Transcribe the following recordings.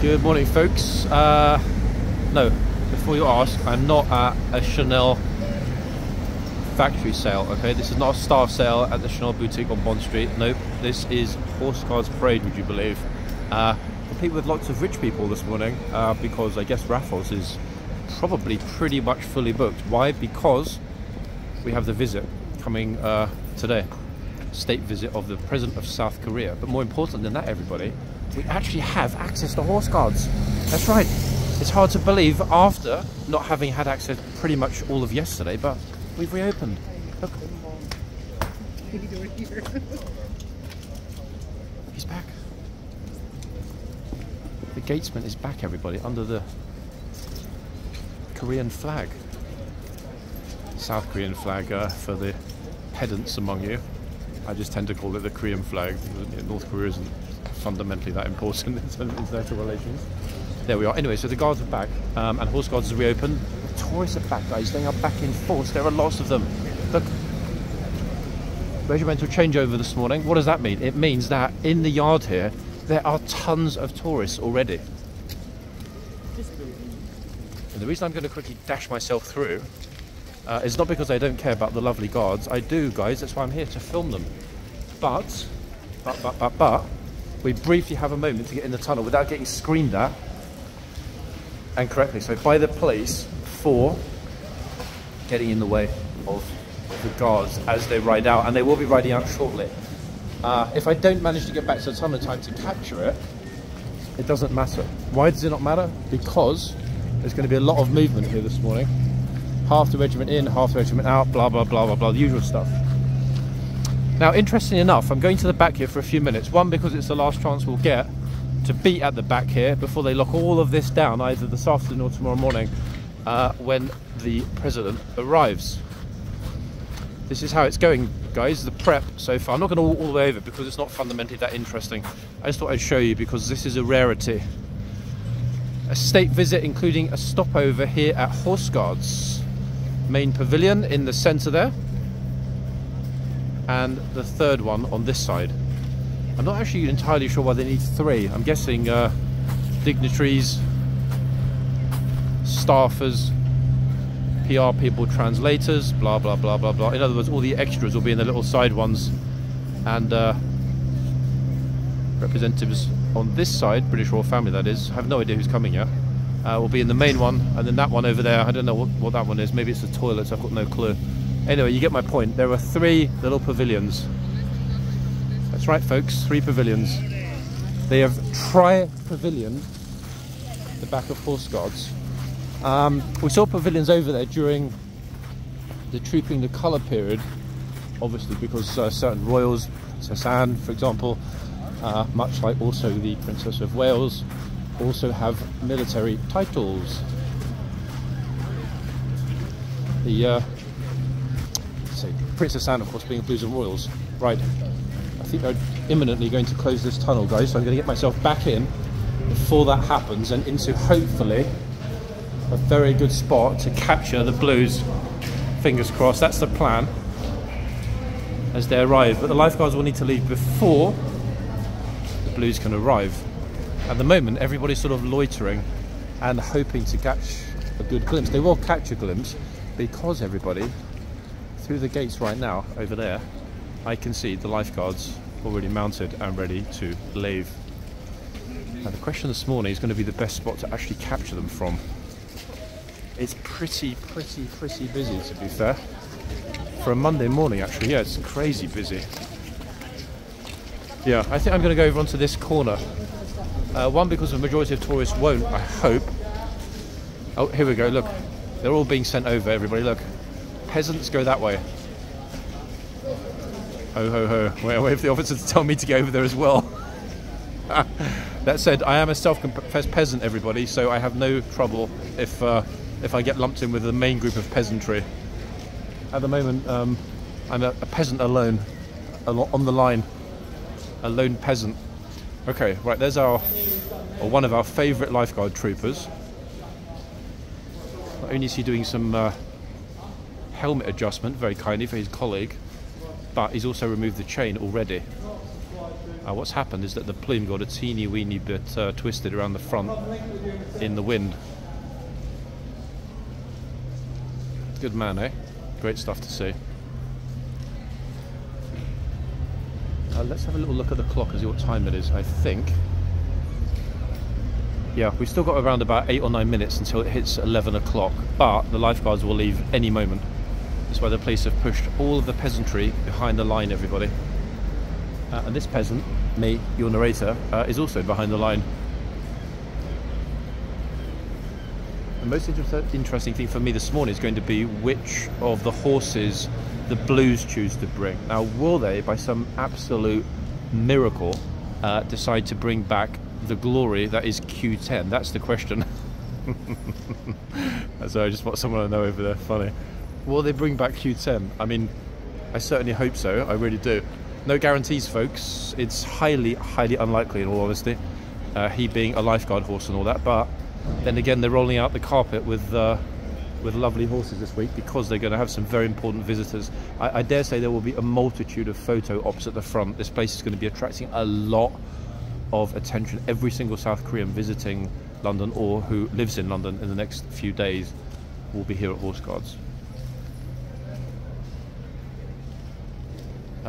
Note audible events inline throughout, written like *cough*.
Good morning, folks. Uh, no, before you ask, I'm not at a Chanel factory sale, okay? This is not a staff sale at the Chanel boutique on Bond Street. Nope, this is Horse Guards Parade, would you believe? Uh, complete with lots of rich people this morning uh, because I guess Raffles is probably pretty much fully booked. Why? Because we have the visit coming uh, today state visit of the president of South Korea. But more important than that, everybody, we actually have access to horse guards. That's right. It's hard to believe after not having had access pretty much all of yesterday, but we've reopened. Look. He's back. The gatesman is back, everybody, under the Korean flag. South Korean flag uh, for the pedants among you. I just tend to call it the Korean flag. North Korea isn't fundamentally that important *laughs* in terms of international relations. There we are. Anyway, so the guards are back, um, and horse guards are reopened. The tourists are back, guys. They are back in force. There are lots of them. Look, regimental changeover this morning. What does that mean? It means that in the yard here, there are tons of tourists already. And the reason I'm going to quickly dash myself through uh, it's not because I don't care about the lovely guards. I do, guys. That's why I'm here to film them. But, but, but, but, but, we briefly have a moment to get in the tunnel without getting screamed at and correctly. So by the police for getting in the way of the guards as they ride out, and they will be riding out shortly. Uh, if I don't manage to get back to the tunnel time to capture it, it doesn't matter. Why does it not matter? Because there's going to be a lot of movement here this morning half the regiment in, half the regiment out, blah, blah, blah, blah, blah, the usual stuff. Now, interestingly enough, I'm going to the back here for a few minutes. One, because it's the last chance we'll get to beat at the back here before they lock all of this down, either this afternoon or tomorrow morning, uh, when the president arrives. This is how it's going, guys, the prep so far. I'm not going to walk all the way over because it's not fundamentally that interesting. I just thought I'd show you because this is a rarity. A state visit including a stopover here at Horse Guards main pavilion in the center there and the third one on this side. I'm not actually entirely sure why they need three. I'm guessing uh, dignitaries staffers PR people translators blah blah blah blah blah. In other words all the extras will be in the little side ones. And uh, representatives on this side British Royal Family that is. Have no idea who's coming yet. Uh, will be in the main one, and then that one over there, I don't know what, what that one is. Maybe it's the toilets, I've got no clue. Anyway, you get my point. There are three little pavilions. That's right, folks, three pavilions. They have tri-pavilion the back of Horse Guards. Um, we saw pavilions over there during the Trooping the Colour period, obviously because uh, certain royals, Princess Anne, for example, uh, much like also the Princess of Wales, also have military titles. The uh, Princess Anne, of course, being Blues and Royals. Right, I think they're imminently going to close this tunnel, guys. So I'm going to get myself back in before that happens and into hopefully a very good spot to capture the Blues. Fingers crossed. That's the plan as they arrive. But the lifeguards will need to leave before the Blues can arrive at the moment everybody's sort of loitering and hoping to catch a good glimpse. They will catch a glimpse because everybody through the gates right now over there I can see the lifeguards already mounted and ready to leave. Now the question this morning is going to be the best spot to actually capture them from. It's pretty, pretty, pretty busy to be fair. For a Monday morning actually, yeah, it's crazy busy. Yeah, I think I'm going to go over onto this corner uh, one, because the majority of tourists won't, I hope. Oh, here we go, look. They're all being sent over, everybody, look. Peasants go that way. Ho, ho, ho. Wait, wait for the officer to tell me to go over there as well. *laughs* that said, I am a self-confessed peasant, everybody, so I have no trouble if, uh, if I get lumped in with the main group of peasantry. At the moment, um, I'm a, a peasant alone, on the line. A lone peasant. Okay, right, there's our, or one of our favourite lifeguard troopers. Not only is he doing some uh, helmet adjustment very kindly for his colleague, but he's also removed the chain already. Uh, what's happened is that the plume got a teeny weeny bit uh, twisted around the front in the wind. Good man, eh? Great stuff to see. Uh, let's have a little look at the clock and see what time it is. I think. Yeah, we've still got around about eight or nine minutes until it hits 11 o'clock, but the lifeguards will leave any moment. That's why the police have pushed all of the peasantry behind the line, everybody. Uh, and this peasant, me, your narrator, uh, is also behind the line. The most inter- interesting thing for me this morning is going to be which of the horses the Blues choose to bring. Now, will they, by some absolute miracle, uh, decide to bring back the glory that is Q10? That's the question. *laughs* so I just want someone to know over there. Funny. Will they bring back Q10? I mean, I certainly hope so. I really do. No guarantees, folks. It's highly, highly unlikely, in all honesty. Uh, he being a lifeguard horse and all that, but then again, they're rolling out the carpet with uh, with lovely horses this week because they're going to have some very important visitors. I, I, dare say there will be a multitude of photo ops at the front. This place is going to be attracting a lot of attention. Every single South Korean visiting London or who lives in London in the next few days will be here at Horse Guards.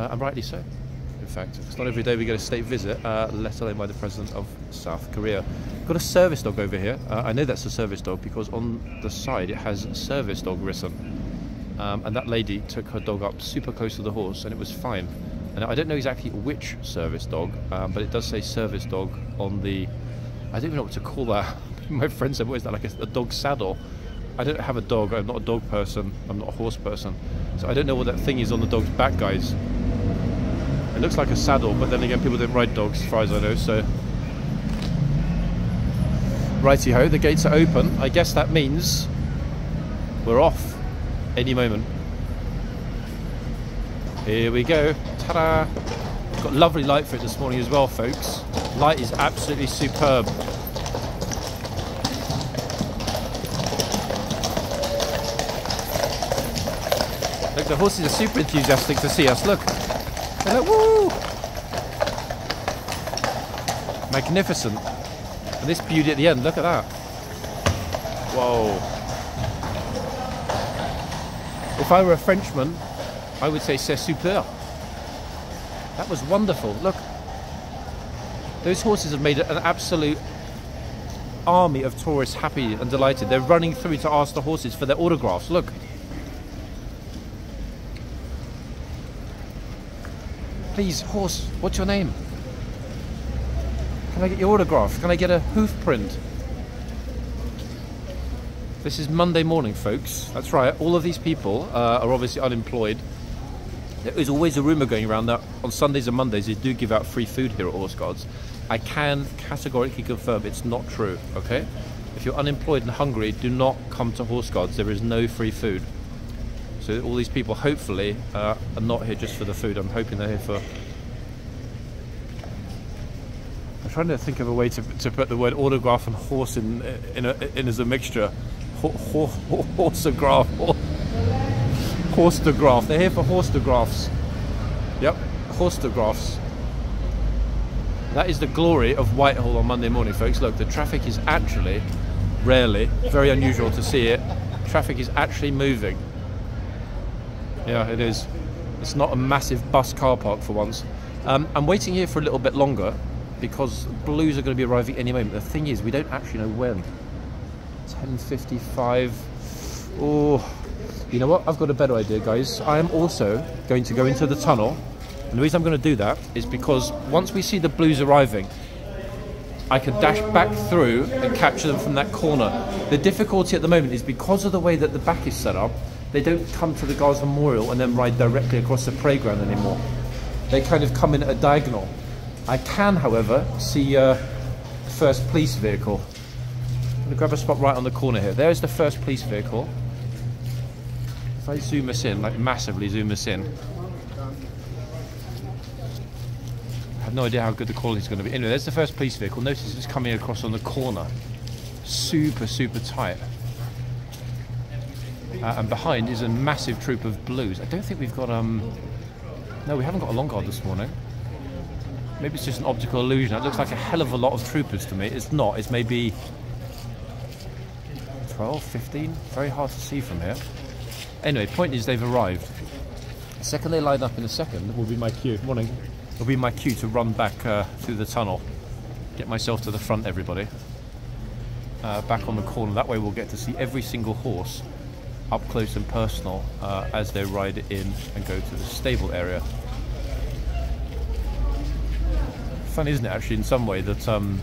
Uh, and rightly so in fact. It's not every day we get a state visit, uh, let alone by the President of South Korea. Got a service dog over here. Uh, I know that's a service dog because on the side it has service dog written. Um, and that lady took her dog up super close to the horse and it was fine. And I don't know exactly which service dog, um, but it does say service dog on the. I don't even know what to call that. *laughs* My friend said, "What is that? Like a, a dog saddle?" I don't have a dog. I'm not a dog person. I'm not a horse person. So I don't know what that thing is on the dog's back, guys. It looks like a saddle, but then again, people don't ride dogs, as far as I know, so... Righty ho, the gates are open. I guess that means we're off any moment. Here we go. Ta-da! Got lovely light for it this morning as well, folks. Light is absolutely superb. Look, the horses are super enthusiastic to see us. Look, woo! Magnificent. And this beauty at the end, look at that. Whoa. If I were a Frenchman, I would say c'est super. That was wonderful. Look. Those horses have made an absolute army of tourists happy and delighted. They're running through to ask the horses for their autographs. Look. Please, horse, what's your name? Can I get your autograph? Can I get a hoof print? This is Monday morning, folks. That's right. All of these people uh, are obviously unemployed. There is always a rumour going around that on Sundays and Mondays they do give out free food here at Horse Guards. I can categorically confirm it's not true, okay? If you're unemployed and hungry, do not come to Horse Guards. There is no free food. So all these people, hopefully, uh, are not here just for the food. I'm hoping they're here for. I'm trying to think of a way to, to put the word autograph and horse in in, a, in as a mixture. Horseograph. Horseograph. They're here for horseographs. Yep, horseographs. That is the glory of Whitehall on Monday morning, folks. Look, the traffic is actually, rarely, very unusual to see it, traffic is actually moving. Yeah, it is. It's not a massive bus car park for once. Um, I'm waiting here for a little bit longer because blues are going to be arriving any moment. The thing is, we don't actually know when. 10.55. Oh, you know what? I've got a better idea, guys. I am also going to go into the tunnel. And the reason I'm going to do that is because once we see the blues arriving, I can dash back through and capture them from that corner. The difficulty at the moment is because of the way that the back is set up, they don't come to the Guards Memorial and then ride directly across the playground anymore. They kind of come in at a diagonal. I can, however, see uh, the first police vehicle. I'm going to grab a spot right on the corner here. There's the first police vehicle. If I zoom us in, like massively zoom us in, I have no idea how good the quality is going to be. Anyway, there's the first police vehicle. Notice it's coming across on the corner. Super, super tight. Uh, and behind is a massive troop of blues. I don't think we've got um. No, we haven't got a long guard this morning. maybe it's just an optical illusion. It looks like a hell of a lot of troopers to me. It's not. It's maybe 12, 15. Very hard to see from here. Anyway, point is they've arrived. The second they line up in a second will be my cue. Morning. It'll be my cue to run back uh, through the tunnel. Get myself to the front, everybody. Uh, back on the corner. That way we'll get to see every single horse up close and personal uh, as they ride in and go to the stable area. Funny, isn't it, actually, in some way, that um,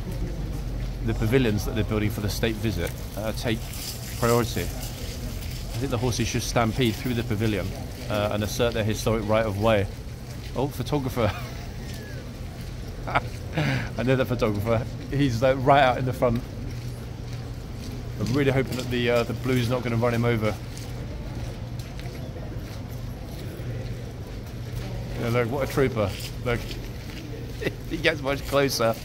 the pavilions that they're building for the state visit uh, take priority. I think the horses should stampede through the pavilion uh, and assert their historic right of way. Oh, photographer. *laughs* I know photographer. He's like right out in the front. I'm really hoping that the uh, the blue's not going to run him over. Yeah, look, what a trooper. Look, *laughs* he gets much closer.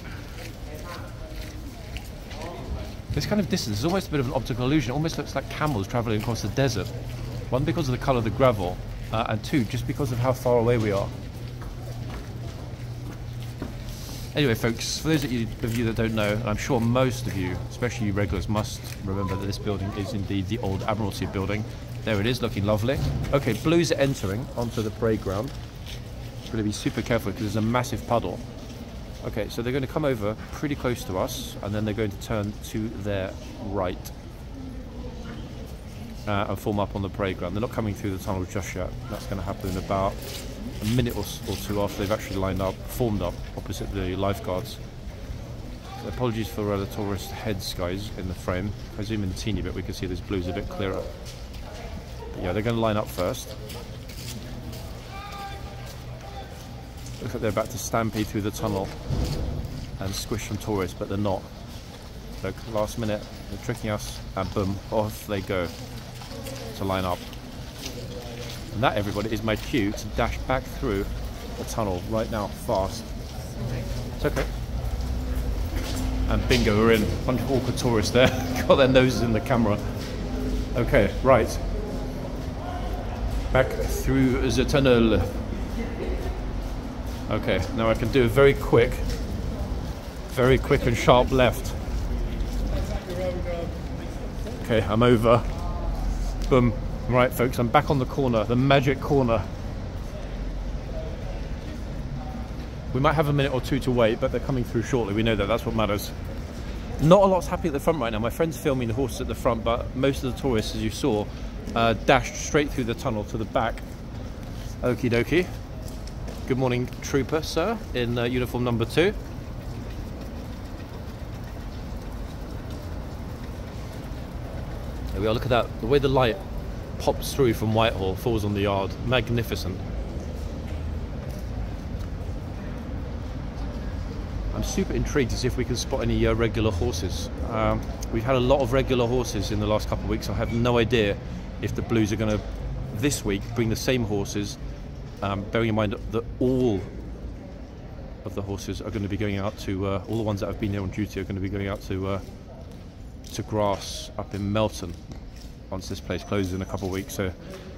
This kind of distance is almost a bit of an optical illusion. It almost looks like camels travelling across the desert. One, because of the colour of the gravel, uh, and two, just because of how far away we are. Anyway, folks, for those of you, of you that don't know, and I'm sure most of you, especially you regulars, must remember that this building is indeed the old Admiralty building. There it is, looking lovely. Okay, blues are entering onto the parade ground. Got to be super careful because there's a massive puddle. Okay, so they're going to come over pretty close to us, and then they're going to turn to their right uh, and form up on the parade ground. They're not coming through the tunnel just yet. That's going to happen in about a minute or, or two after they've actually lined up, formed up opposite the lifeguards. So apologies for the tourist heads, guys, in the frame. If I zoom in a teeny bit, we can see this blue's a bit clearer. But yeah, they're going to line up first. Looks *laughs* like they're about to stampede through the tunnel and squish some tourists, but they're not. Look, last minute, they're tricking us, and boom, off they go to line up. And that, everybody, is my cue to dash back through the tunnel right now, fast. It's okay. And bingo, we're in. A bunch of awkward tourists there. *laughs* Got their noses in the camera. Okay, right. Back through the tunnel. Okay, now I can do a very quick, very quick and sharp left. Okay, I'm over. Boom. Right, folks, I'm back on the corner, the magic corner. We might have a minute or two to wait, but they're coming through shortly. We know that, that's what matters. Not a lot's happening at the front right now. My friend's filming the horses at the front, but most of the tourists, as you saw, uh, dashed straight through the tunnel to the back. Okie dokie. Good morning, trooper, sir, in uh, uniform number two. There we are, look at that. The way the light pops through from Whitehall, falls on the yard. Magnificent. I'm super intrigued to see if we can spot any uh, regular horses. Um, we've had a lot of regular horses in the last couple of weeks. I have no idea if the Blues are going to, this week, bring the same horses um, bearing in mind that all of the horses are going to be going out to, uh, all the ones that have been here on duty are going to be going out to uh, to grass up in Melton once this place closes in a couple of weeks. So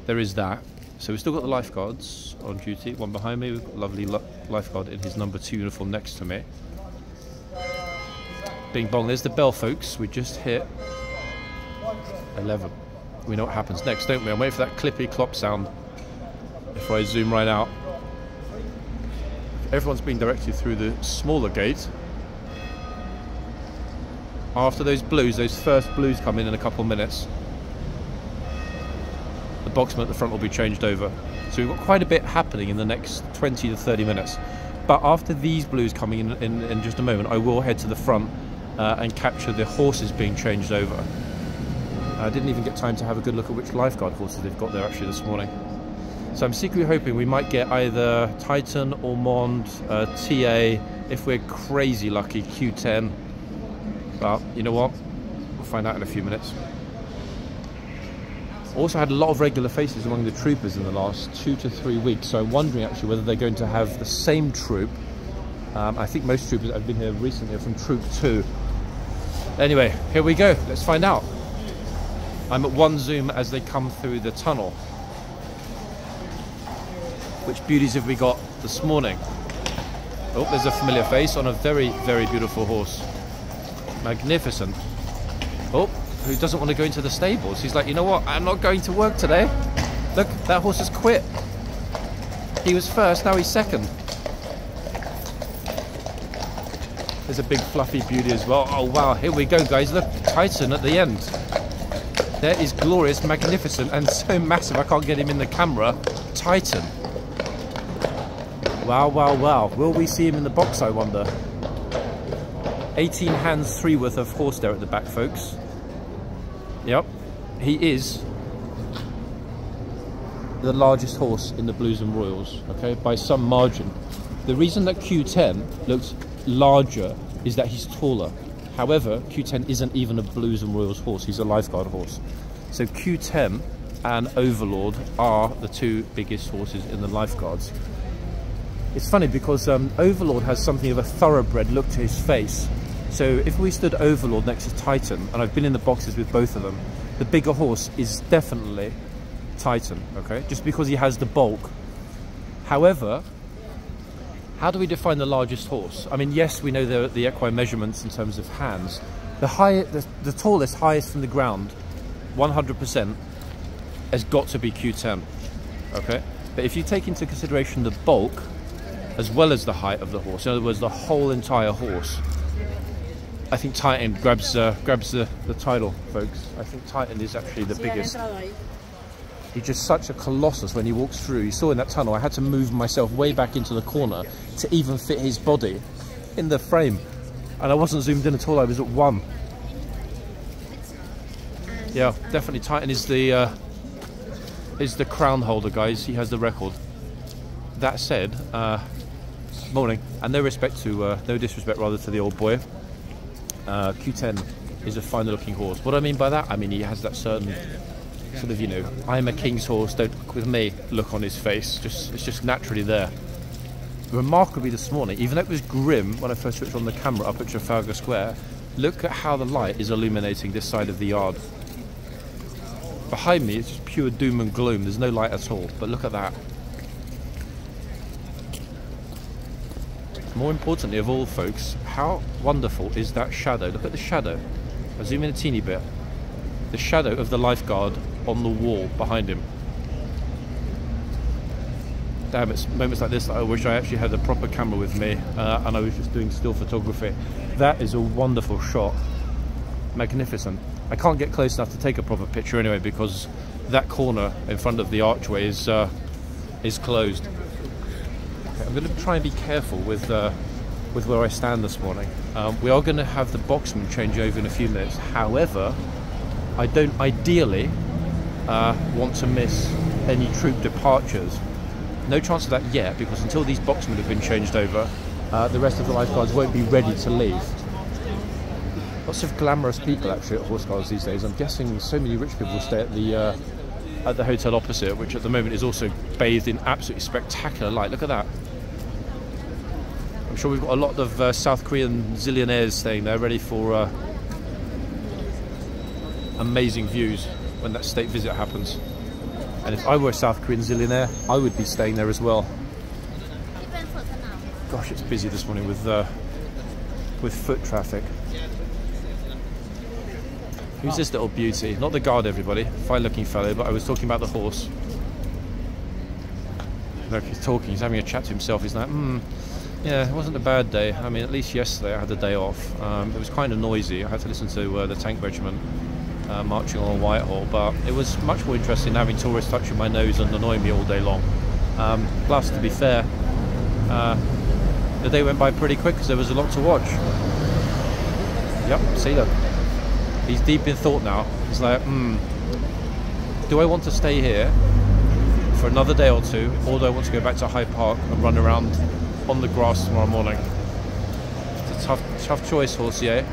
there is that. So we've still got the lifeguards on duty. One behind me, we've got lovely lifeguard in his number two uniform next to me. Bing bong, there's the bell, folks. We just hit 11. We know what happens next, don't we? I'm waiting for that clippy clop sound. If I zoom right out, everyone's being directed through the smaller gate. After those blues, those first blues come in in a couple minutes, the boxman at the front will be changed over. So we've got quite a bit happening in the next 20 to 30 minutes. But after these blues coming in in, in just a moment, I will head to the front uh, and capture the horses being changed over. I didn't even get time to have a good look at which lifeguard horses they've got there actually this morning. So I'm secretly hoping we might get either Titan, Ormonde, uh, TA, if we're crazy lucky, Q10. But you know what? We'll find out in a few minutes. Also had a lot of regular faces among the troopers in the last two to three weeks, so I'm wondering actually whether they're going to have the same troop. Um, I think most troopers that have been here recently are from Troop 2. Anyway, here we go. Let's find out. I'm at one zoom as they come through the tunnel. Which beauties have we got this morning? Oh, there's a familiar face on a very, very beautiful horse. Magnificent. Oh, who doesn't want to go into the stables? He's like, you know what? I'm not going to work today. Look, that horse has quit. He was first, now he's second. There's a big fluffy beauty as well. Oh wow, here we go guys. Look, Titan at the end. There is glorious, magnificent, and *laughs* so massive I can't get him in the camera. Titan. Wow, wow, wow. Will we see him in the box, I wonder? 18 hands, three worth of horse there at the back, folks. Yep, he is the largest horse in the Blues and Royals, okay, by some margin. The reason that Q10 looks larger is that he's taller. However, Q10 isn't even a Blues and Royals horse, he's a lifeguard horse. So Q10 and Overlord are the two biggest horses in the lifeguards. It's funny because um, Overlord has something of a thoroughbred look to his face. So if we stood Overlord next to Titan, and I've been in the boxes with both of them, the bigger horse is definitely Titan, okay? Just because he has the bulk. However, how do we define the largest horse? I mean, yes, we know the, the equine measurements in terms of hands. The, high, the, the tallest, highest from the ground, 100%, has got to be Q10, okay? But if you take into consideration the bulk, as well as the height of the horse, in other words, the whole entire horse, I think Titan grabs uh, grabs the, the title, folks. I think Titan is actually the biggest. He's just such a colossus when he walks through. You saw in that tunnel, I had to move myself way back into the corner to even fit his body in the frame. And I wasn't zoomed in at all, I was at one. Yeah, definitely Titan is the uh, is the crown holder, guys. He has the record. That said, uh, morning, and no respect to, uh, no disrespect rather to the old boy. Uh, Q10 is a finer looking horse. What I mean by that, I mean he has that certain sort of, you know, I'm a king's horse, don't fuck with me look on his face. Just It's just naturally there. Remarkably this morning, even though it was grim when I first switched on the camera up at Trafalgar Square, look at how the light is illuminating this side of the yard. Behind me, it's just pure doom and gloom. There's no light at all. But look at that. More importantly of all, folks, how wonderful is that shadow? Look at the shadow. I zoom in a teeny bit. The shadow of the lifeguard on the wall behind him. Damn, it's moments like this that I wish I actually had a proper camera with me uh, and I was just doing still photography. That is a wonderful shot. Magnificent. I can't get close enough to take a proper picture anyway because that corner in front of the archway is uh, is closed. I'm going to try and be careful with uh, with where I stand this morning. Um, we are going to have the boxman change over in a few minutes. However, I don't ideally uh, want to miss any troop departures. No chance of that yet because until these boxmen have been changed over, uh, the rest of the lifeguards won't be ready to leave. Lots of glamorous people actually at horse guards these days. I'm guessing so many rich people stay at the uh, at the hotel opposite, which at the moment is also bathed in absolutely spectacular light. Look at that. I'm sure we've got a lot of uh, South Korean zillionaires staying there, ready for uh, amazing views when that state visit happens. And if I were a South Korean zillionaire, I would be staying there as well. Gosh, it's busy this morning with uh, with foot traffic. Who's this little beauty? Not the guard, everybody. Fine looking fellow, but I was talking about the horse. Look, he's talking, he's having a chat to himself. He's like, hmm, yeah, it wasn't a bad day. I mean, at least yesterday I had the day off. Um, it was kind of noisy. I had to listen to uh, the tank regiment uh, marching on Whitehall, but it was much more interesting having tourists touching my nose and annoying me all day long. Um, plus, to be fair, uh, the day went by pretty quick because there was a lot to watch. Yep, see, look. He's deep in thought now. He's like, hmm, do I want to stay here for another day or two, or do I want to go back to Hyde Park and run around on the grass tomorrow morning? It's a tough, tough choice, Horsier.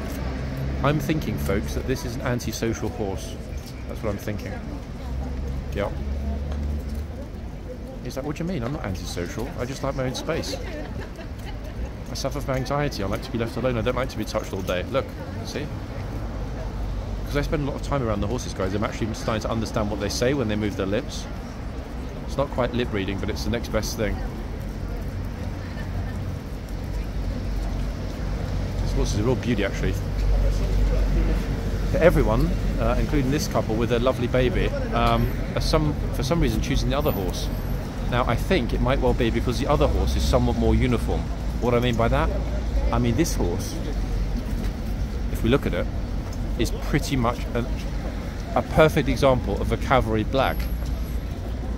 I'm thinking, folks, that this is an antisocial horse. That's what I'm thinking. Yep. He's like, what do you mean? I'm not antisocial. I just like my own space. I suffer from anxiety. I like to be left alone. I don't like to be touched all day. Look, see? Because I spend a lot of time around the horses, guys, I'm actually starting to understand what they say when they move their lips. It's not quite lip reading, but it's the next best thing. This horse is a real beauty, actually. For Everyone, uh, including this couple with their lovely baby, um, some for some reason choosing the other horse. Now, I think it might well be because the other horse is somewhat more uniform. What I mean by that? I mean this horse, if we look at it, is pretty much a, a perfect example of a cavalry black.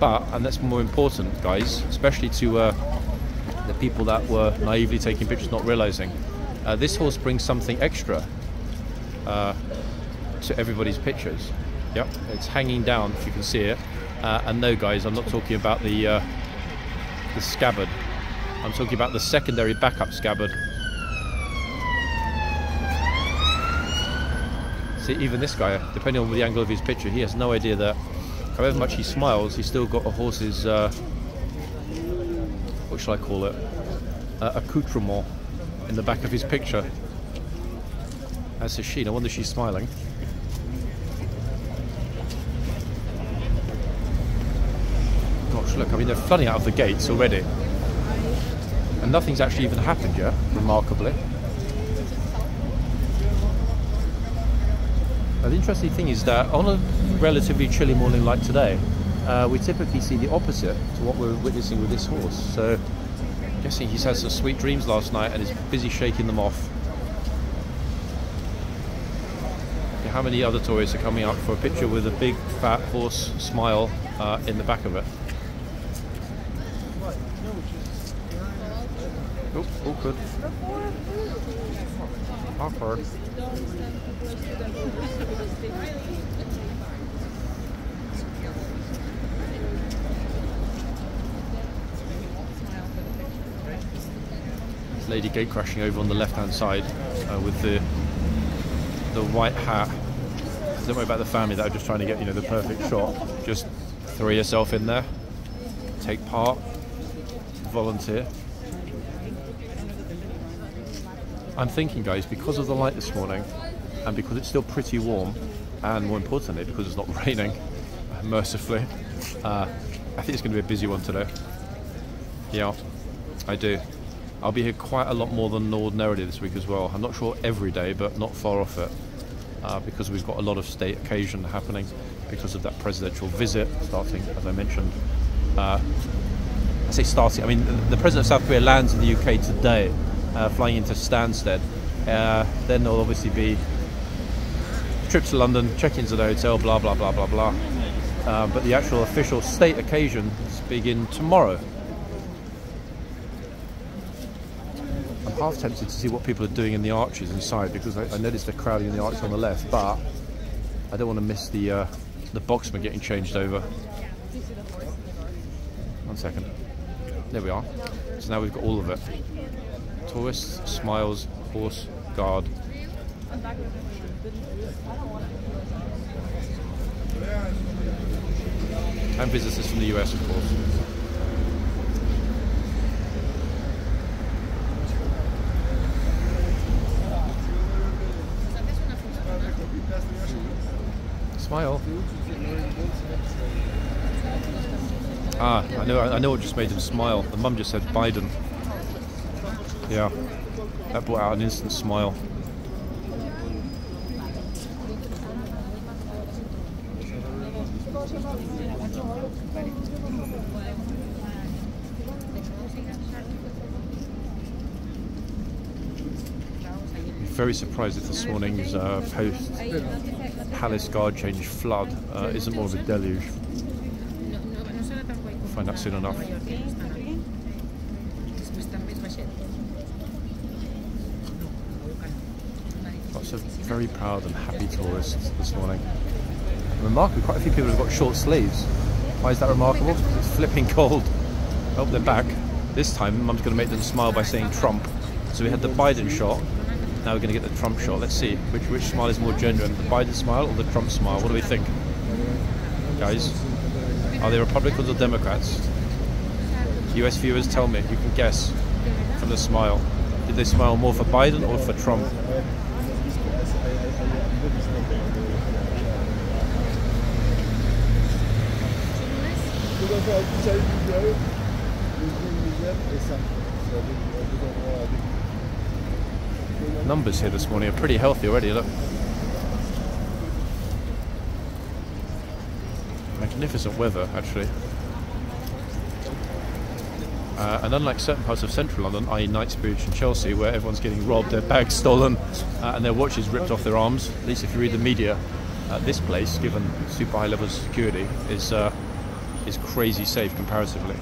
But, and that's more important, guys, especially to uh, the people that were naively taking pictures, not realizing, uh, this horse brings something extra uh, to everybody's pictures. Yep, it's hanging down if you can see it. Uh, and no, guys, I'm not talking about the uh, the scabbard. I'm talking about the secondary backup scabbard. See, even this guy, depending on the angle of his picture, he has no idea that however much he smiles, he's still got a horse's, uh, what shall I call it, uh, accoutrement in the back of his picture. As is she. No wonder she's smiling. Gosh, look, I mean, they're flooding out of the gates already. And nothing's actually even happened yet, remarkably. The interesting thing is that on a relatively chilly morning like today, uh, we typically see the opposite to what we're witnessing with this horse. So, I'm guessing he's had some sweet dreams last night and is busy shaking them off. Okay, how many other tourists are coming up for a picture with a big fat horse smile uh, in the back of it? Oh, awkward. Awkward. Lady gate crashing over on the left hand side uh, with the the white hat. Don't worry about the family that are just trying to get you know the perfect shot. Just throw yourself in there, take part, volunteer. I'm thinking, guys, because of the light this morning, and because it's still pretty warm, and more importantly, because it's not *laughs* raining, mercifully, uh, I think it's going to be a busy one today. Yeah, I do. I'll be here quite a lot more than ordinarily this week as well. I'm not sure every day, but not far off it, uh, because we've got a lot of state occasion happening because of that presidential visit starting, as I mentioned. Uh, I say starting. I mean, the president of South Korea lands in the UK today, uh, flying into Stansted. Uh, then there'll obviously be trip to London, check-ins at the hotel, blah blah blah blah blah. Uh, but the actual official state occasions begin tomorrow. I'm half tempted to see what people are doing in the arches inside because I, I noticed they're crowding in the arches on the left, but I don't want to miss the uh, the boxman getting changed over. One second. There we are. So now we've got all of it. Tourists, smiles, horse, guard. And visitors from the US, of course. Smile. Ah, I know. I know what just made him smile. The mum just said Biden. Yeah, that brought out an instant smile. Very surprised if this morning's uh, post Palace guard change flood uh, isn't more of a deluge. We'll find out soon enough. Lots of very proud and happy tourists this morning. Remarkably, quite a few people have got short sleeves. Why is that remarkable? It's flipping cold. Oh, they're back. This time, Mum's going to make them smile by saying Trump. So we had the Biden shot, now we're going to get the Trump shot. Let's see which which smile is more genuine, the Biden smile or the Trump smile. What do we think, guys? Are they Republicans or Democrats? US viewers, tell me. You can guess from the smile. Did they smile more for Biden or for Trump? Numbers here this morning are pretty healthy already. Look. Magnificent weather, actually. Uh, and unlike certain parts of central London, i.e., Knightsbridge and Chelsea, where everyone's getting robbed, their bags stolen, uh, and their watches ripped off their arms, at least if you read the media, uh, this place, given super high levels of security, is uh, is crazy safe comparatively.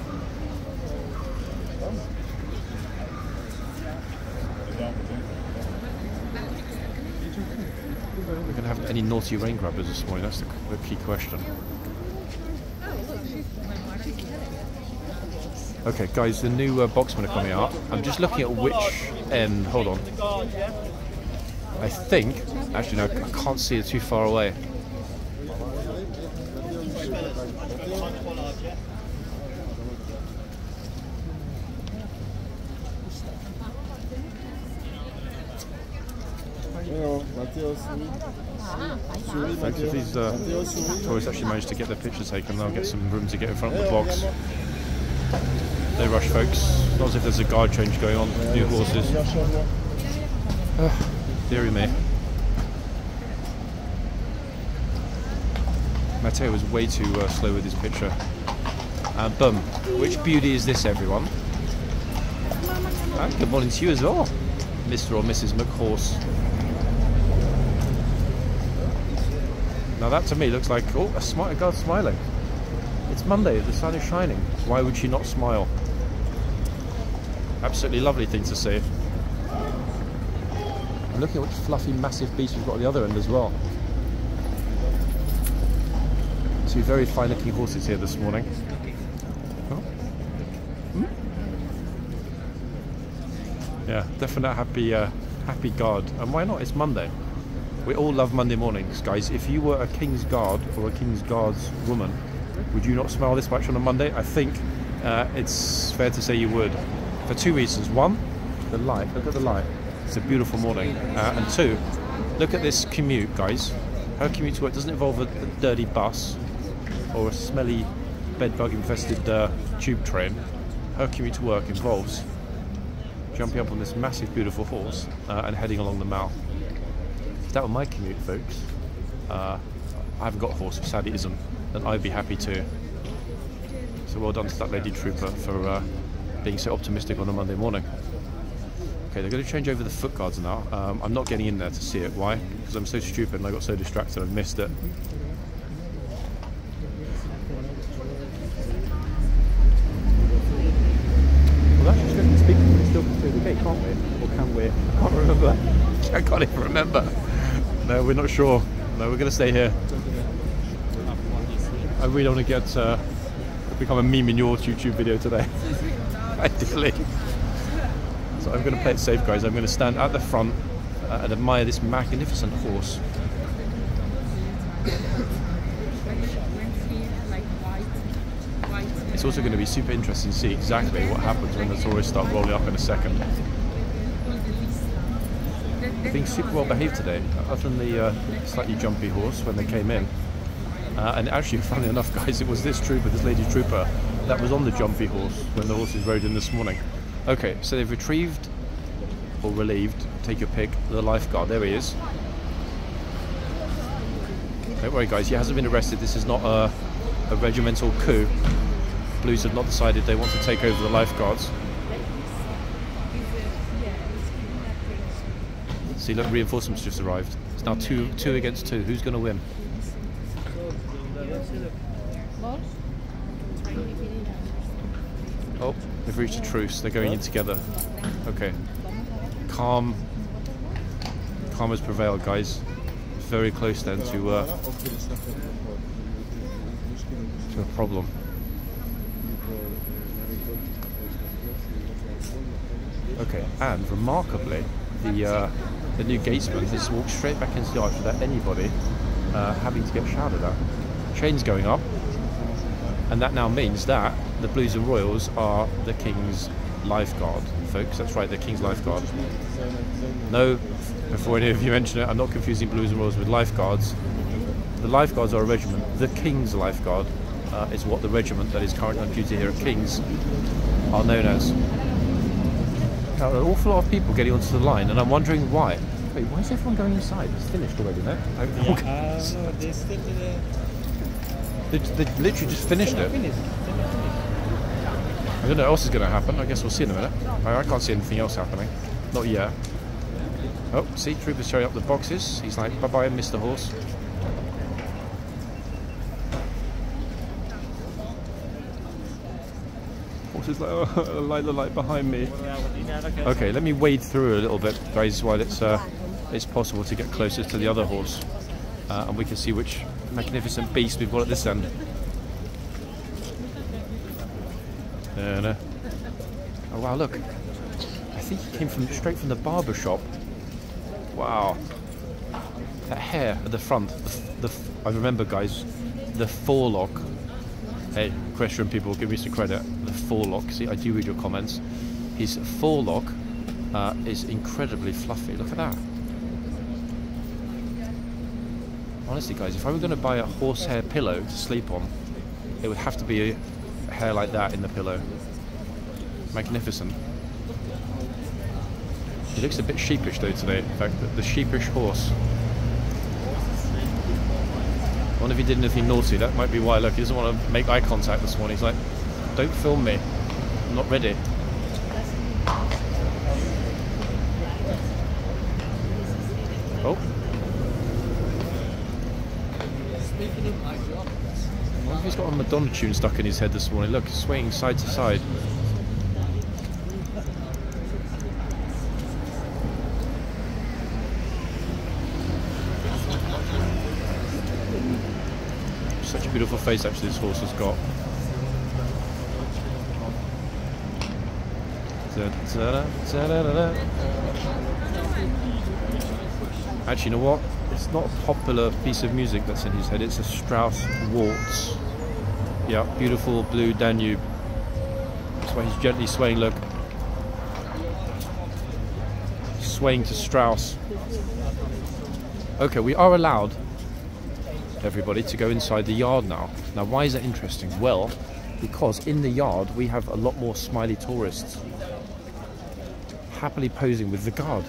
Are We're going to have any naughty rein grabbers this morning. That's the, the key question. Okay, guys, the new uh, Boxmen are coming out. I'm just looking at which end. Hold on. I think. Actually, no, I can't see it too far away. If uh, tourists actually manage to get their picture taken, they'll get some room to get in front of the box. They rush, folks. Not as if there's a guard change going on. New horses. Oh, dearie me. Matteo was way too uh, slow with his picture. Uh, bum. Which beauty is this, everyone? Ah, good morning to you as well, Mr. or Mrs. McHorse. Now that to me looks like, oh, a, smi a smiling. It's Monday, the sun is shining. Why would she not smile? Absolutely lovely thing to see. I'm looking at which fluffy, massive beast we've got at the other end as well. Two very fine looking horses here this morning. Hmm? Yeah, definite happy, uh, happy guard. And why not? It's Monday. We all love Monday mornings, guys. If you were a King's Guard or a King's Guard's woman, would you not smile this much on a Monday? I think uh, it's fair to say you would. For two reasons. One, the light. Look at the light. It's a beautiful morning. Uh, and two, look at this commute, guys. Her commute to work doesn't involve a, a dirty bus or a smelly bedbug infested uh, tube train. Her commute to work involves jumping up on this massive, beautiful horse uh, and heading along the mall. That were my commute, folks, uh, I haven't got a horse, sadly it isn't, then I'd be happy to. So well done to that lady trooper for uh, being so optimistic on a Monday morning. Okay, they're going to change over the foot guards now. Um, I'm not getting in there to see it. Why? Because I'm so stupid and I got so distracted I missed it. Well, that's just going to speak. We still can through the gate, can't we? Or can we? I can't remember. I can't even remember. No, we're not sure. No, we're going to stay here. I really don't want to get uh, become a meme in your YouTube video today. *laughs* Ideally. So I'm going to play it safe, guys. I'm going to stand at the front uh, and admire this magnificent horse. It's also going to be super interesting to see exactly what happens when the tourists start rolling up in a second. Super well behaved today, other than the uh, slightly jumpy horse when they came in. Uh, and actually, *laughs* funnily enough, guys, it was this trooper, this lady trooper, that was on the jumpy horse when the horses rode in this morning. Okay, so they've retrieved or relieved, take your pick, the lifeguard. There he is. Don't worry, guys, he hasn't been arrested. This is not a, a regimental coup. Blues have not decided they want to take over the lifeguards. See, look, reinforcements just arrived. It's now two, two against two. Who's going to win? Oh, they've reached a truce. They're going in together. Okay. Calm. Calm has prevailed, guys. Very close then to uh, to a problem. Okay, and remarkably, the uh, the new gatesman has walked straight back into the arch without anybody uh, having to get shouted at. Chains going up, and that now means that the Blues and Royals are the King's lifeguard, folks. That's right, the King's lifeguard. No, before any of you mention it, I'm not confusing Blues and Royals with lifeguards. The lifeguards are a regiment. The King's lifeguard uh, is what the regiment that is currently on duty here at King's are known as. An awful lot of people getting onto the line, and I'm wondering why. Wait, why is everyone going inside? It's finished already, no? Yeah, uh, no, they still uh, they, they literally just finished it. finished. I don't know what else is going to happen. I guess we'll see in a minute. I, I can't see anything else happening. Not yet. Oh, see, Trooper's showing up the boxes. He's like, bye bye, Mr. Horse. Is like, *laughs* oh, light the light behind me. Okay, let me wade through a little bit, guys, while it's uh, it's possible to get closer to the other horse, uh, and we can see which magnificent beast we've got at this end. Oh wow, look! I think he came from straight from the barber shop. Wow, that hair at the front. The, the I remember, guys, the forelock. Hey, question people, give me some credit. Forelock. See, I do read your comments. His forelock uh, is incredibly fluffy. Look at that. Honestly, guys, if I were going to buy a horsehair pillow to sleep on, it would have to be a hair like that in the pillow. Magnificent. He looks a bit sheepish though today. In fact, the, the sheepish horse. I wonder if he did anything naughty. That might be why. Look, he doesn't want to make eye contact this morning. He's like, "Don't film me. I'm not ready." Oh. Wonder if he's got a Madonna tune stuck in his head this morning. Look, he's swaying side to side. Such a beautiful face, actually, this horse has got. Actually, you know what? It's not a popular piece of music that's in his head. It's a Strauss waltz. Yeah, beautiful blue Danube. That's why he's gently swaying. Look, swaying to Strauss. Okay, we are allowed, everybody, to go inside the yard now. Now, why is that interesting? Well, because in the yard we have a lot more smiley tourists happily posing with the guard.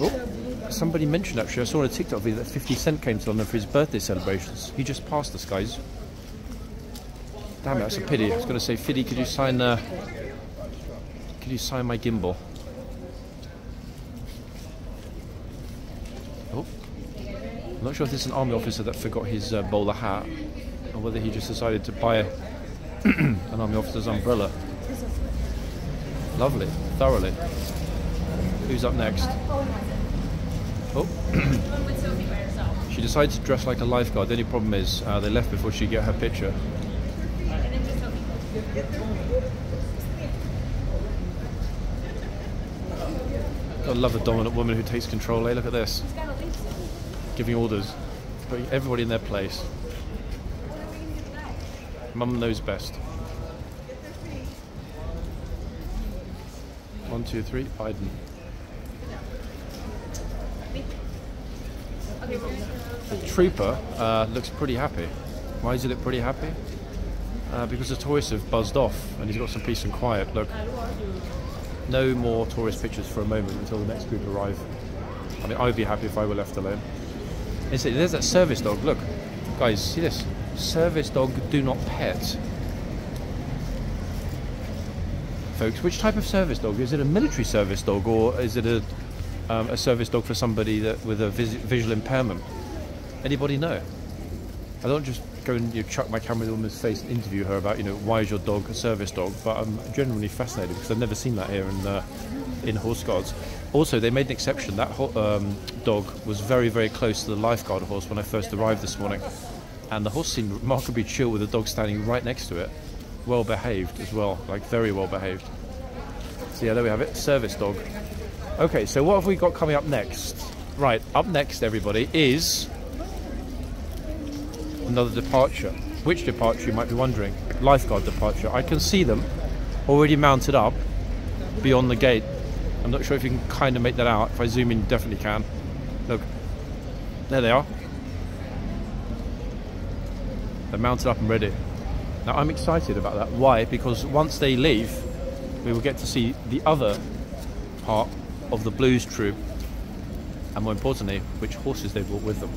Oh, somebody mentioned actually, I saw on a TikTok video that 50 Cent came to London for his birthday celebrations. He just passed us, guys. Damn it, that's a pity. I was going to say, Fiddy, could you sign, uh, could you sign my gimbal? Oh, I'm not sure if this is an army officer that forgot his uh, bowler hat, or whether he just decided to buy *clears throat* an army officer's umbrella. Lovely, thoroughly. Who's up next? Oh. *clears throat* she decided to dress like a lifeguard. The only problem is uh, they left before she get her picture. I love a dominant woman who takes control. Hey, look at this. Giving orders. Putting everybody in their place. Mum knows best. One, two, three, Biden. The trooper uh, looks pretty happy. Why does he look pretty happy? Uh, because the tourists have buzzed off and he's got some peace and quiet. Look, no more tourist pictures for a moment until the next group arrive. I mean, I would be happy if I were left alone. There's that service dog. Look, guys, see this? Service dog, do not pet. Folks, which type of service dog? Is it a military service dog or is it a, um, a service dog for somebody that with a vis- visual impairment? Anybody know? I don't just go and you know, chuck my camera in the woman's face and interview her about, you know, why is your dog a service dog? But I'm genuinely fascinated because I've never seen that here in uh, in Horse Guards. Also, they made an exception. That um, dog was very, very close to the lifeguard horse when I first arrived this morning, and the horse seemed remarkably chill with the dog standing right next to it. Well behaved as well, like very well behaved. So yeah, there we have it. Service dog. Okay, so what have we got coming up next? Right, up next, everybody, is another departure. Which departure, you might be wondering? Lifeguard departure. I can see them already mounted up beyond the gate. I'm not sure if you can kind of make that out. If I zoom in, definitely can. Look, there they are. They're mounted up and ready. Now, I'm excited about that. Why? Because once they leave, we will get to see the other part of the Blues troop, and more importantly, which horses they brought with them.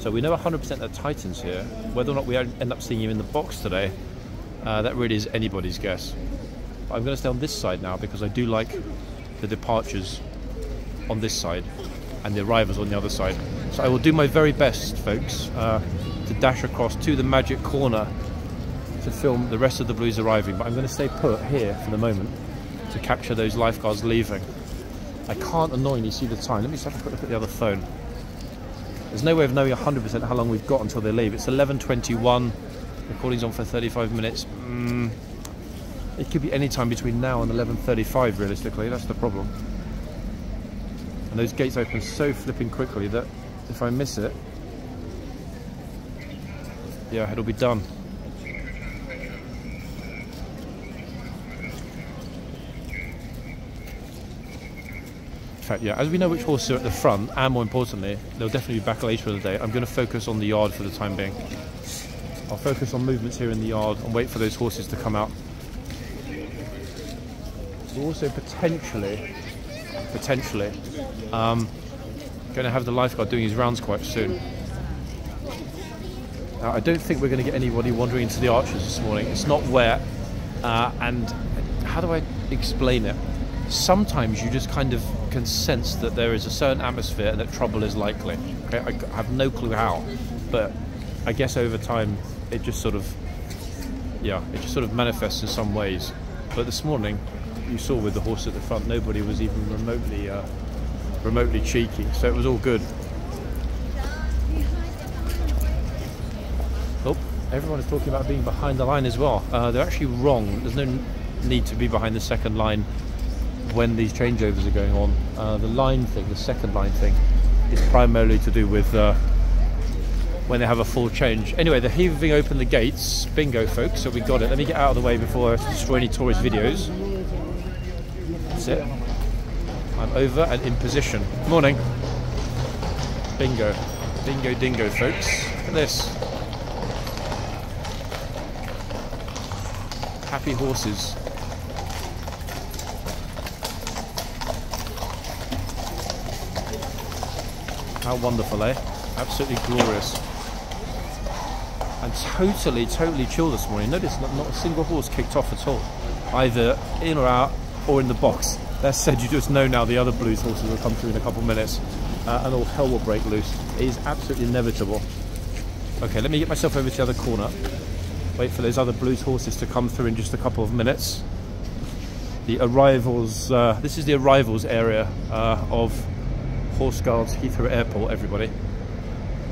So we know 100% they're Titans here. Whether or not we end up seeing him in the box today, uh, that really is anybody's guess. But I'm going to stay on this side now because I do like the departures on this side and the arrivals on the other side. So I will do my very best, folks, uh, to dash across to the magic corner to film the rest of the Blues arriving. But I'm going to stay put here for the moment to capture those lifeguards leaving. I can't annoyingly see the time. Let me just have look at the other phone. There's no way of knowing 100% how long we've got until they leave. It's 11.21. Recording's on for 35 minutes. Mm, it could be any time between now and 11.35 realistically. That's the problem. And those gates open so flipping quickly that if I miss it, yeah, it'll be done. Fact, yeah, as we know which horses are at the front, and more importantly, they'll definitely be back later in the day, I'm going to focus on the yard for the time being. I'll focus on movements here in the yard and wait for those horses to come out. We're also potentially, potentially, um, going to have the lifeguard doing his rounds quite soon. Now, I don't think we're going to get anybody wandering into the arches this morning. It's not wet, uh, and how do I explain it? Sometimes you just kind of can sense that there is a certain atmosphere and that trouble is likely. Okay, I have no clue how, but I guess over time it just sort of, yeah, it just sort of manifests in some ways. But this morning, you saw with the horse at the front, nobody was even remotely, uh, remotely cheeky, so it was all good. Oh, everyone is talking about being behind the line as well. Uh, they're actually wrong. There's no need to be behind the second line when these changeovers are going on. Uh, the line thing, the second line thing, is primarily to do with uh, when they have a full change. Anyway, they're heaving open the gates. Bingo, folks. So we got it. Let me get out of the way before I destroy any tourist videos. That's it. I'm over and in position. Morning. Bingo. Bingo dingo, folks. Look at this. Happy horses. How wonderful, eh? Absolutely glorious. And totally, totally chill this morning. Notice not, not a single horse kicked off at all. Either in or out or in the box. That said, you just know now the other blues horses will come through in a couple of minutes uh, and all hell will break loose. It is absolutely inevitable. Okay, let me get myself over to the other corner. Wait for those other blues horses to come through in just a couple of minutes. The arrivals, uh, this is the arrivals area uh, of Horse Guards Heathrow Airport, everybody.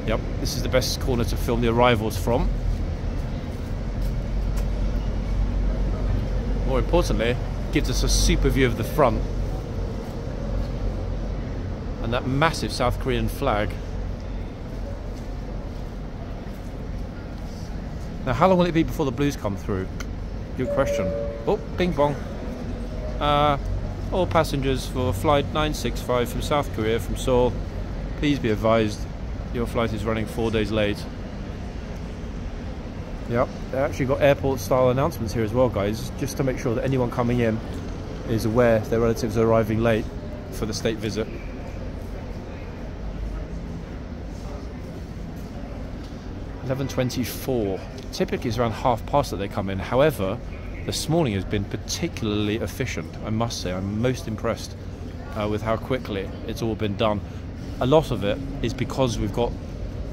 Yep, this is the best corner to film the arrivals from. More importantly, gives us a super view of the front. And that massive South Korean flag. Now, how long will it be before the Blues come through? Good question. Oh, ping pong. Uh, all passengers for flight 965 from South Korea from Seoul, please be advised your flight is running four days late. Yep, they actually got airport style announcements here as well guys, just to make sure that anyone coming in is aware their relatives are arriving late for the state visit. Eleven twenty-four. Typically, it's around half past that they come in. However, this morning has been particularly efficient, I must say. I'm most impressed uh, with how quickly it's all been done. A lot of it is because we've got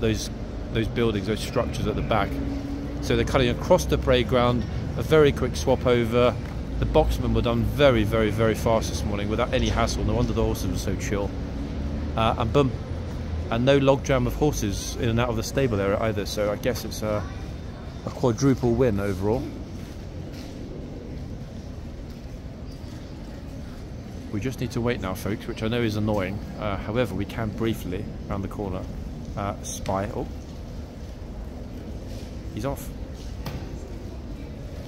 those those buildings, those structures at the back. So they're cutting across the parade ground, a very quick swap over. The boxmen were done very, very, very fast this morning without any hassle. No wonder the horses were so chill. Uh, and boom, and no logjam of horses in and out of the stable area either. So I guess it's a, a quadruple win overall. We just need to wait now, folks, which I know is annoying. Uh, however, we can briefly, around the corner, uh, spy... Oh. He's off.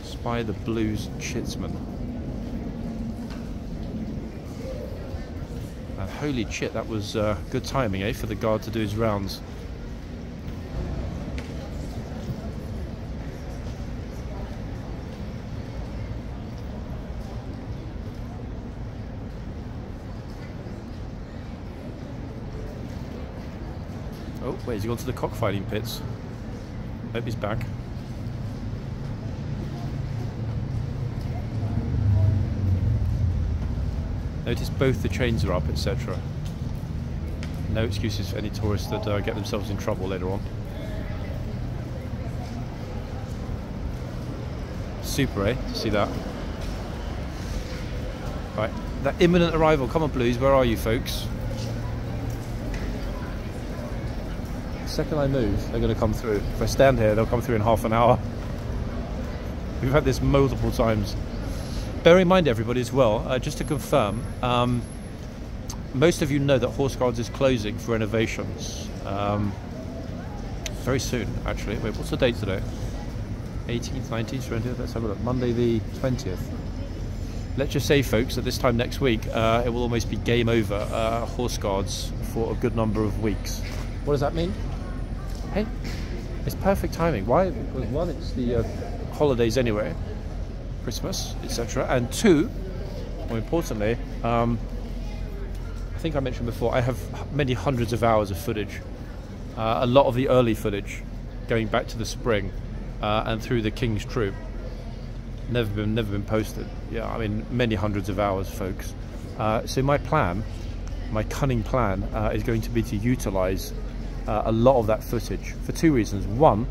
Spy the Blues Chitsman. And holy shit, that was uh, good timing, eh, for the guard to do his rounds. Wait, has he gone to the cockfighting pits? Hope he's back. Notice both the chains are up, etc. No excuses for any tourists that uh, get themselves in trouble later on. Super, eh? To see that. Right, that imminent arrival. Come on, Blues, where are you, folks? Second I move, they're going to come through. If I stand here, they'll come through in half an hour. We've had this multiple times. Bear in mind, everybody, as well, uh, just to confirm, um, most of you know that Horse Guards is closing for renovations. Um, very soon, actually. Wait, what's the date today? 18th, 19th, 20th? Let's have a look. Monday the 20th. Let's just say, folks, that this time next week, uh, it will almost be game over uh, Horse Guards for a good number of weeks. What does that mean? Hey, it's perfect timing. Why? Because one, it's the uh, holidays anyway, Christmas, etc. And two, more importantly, um, I think I mentioned before, I have many hundreds of hours of footage. Uh, a lot of the early footage going back to the spring uh, and through the King's Troop. Never been, never been posted. Yeah, I mean, many hundreds of hours, folks. Uh, so my plan, my cunning plan, uh, is going to be to utilise uh, a lot of that footage for two reasons. One,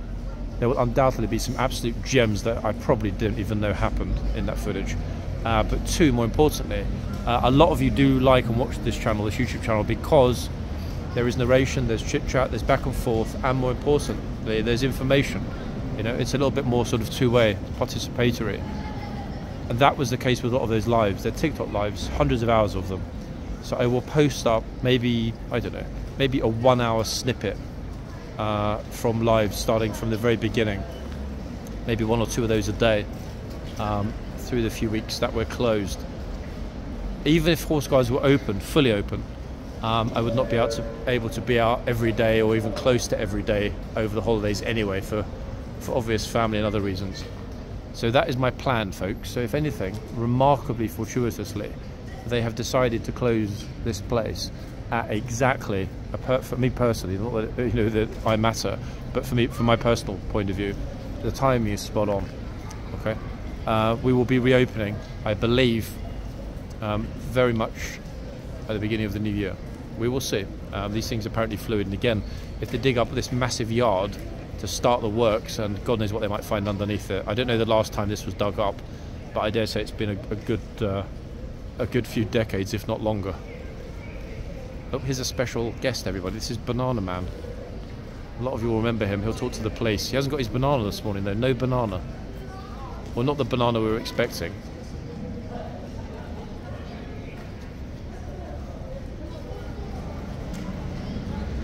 there will undoubtedly be some absolute gems that I probably didn't even know happened in that footage. Uh, but two, more importantly, uh, a lot of you do like and watch this channel, this YouTube channel, because there is narration, there's chit chat, there's back and forth, and more importantly, there's information. You know, it's a little bit more sort of two-way, participatory. And that was the case with a lot of those lives. They're TikTok lives, hundreds of hours of them. So I will post up maybe, I don't know, maybe a one-hour snippet uh, from live starting from the very beginning. Maybe one or two of those a day um, through the few weeks that were closed. Even if horse Guards were open, fully open, um, I would not be to, able to be out every day or even close to every day over the holidays anyway for for obvious family and other reasons. So that is my plan, folks. So if anything, remarkably fortuitously, they have decided to close this place at exactly, per, for me personally, not that you know that I matter, but for me, from my personal point of view, the timing is spot on. Okay, uh, we will be reopening, I believe, um, very much at the beginning of the new year. We will see. Um, these things are apparently fluid, and again, if they dig up this massive yard to start the works, and God knows what they might find underneath it. I don't know the last time this was dug up, but I dare say it's been a, a good uh, a good few decades, if not longer. Oh, here's a special guest, everybody. This is Banana Man. A lot of you will remember him. He'll talk to the police. He hasn't got his banana this morning, though. No banana. Well, not the banana we were expecting.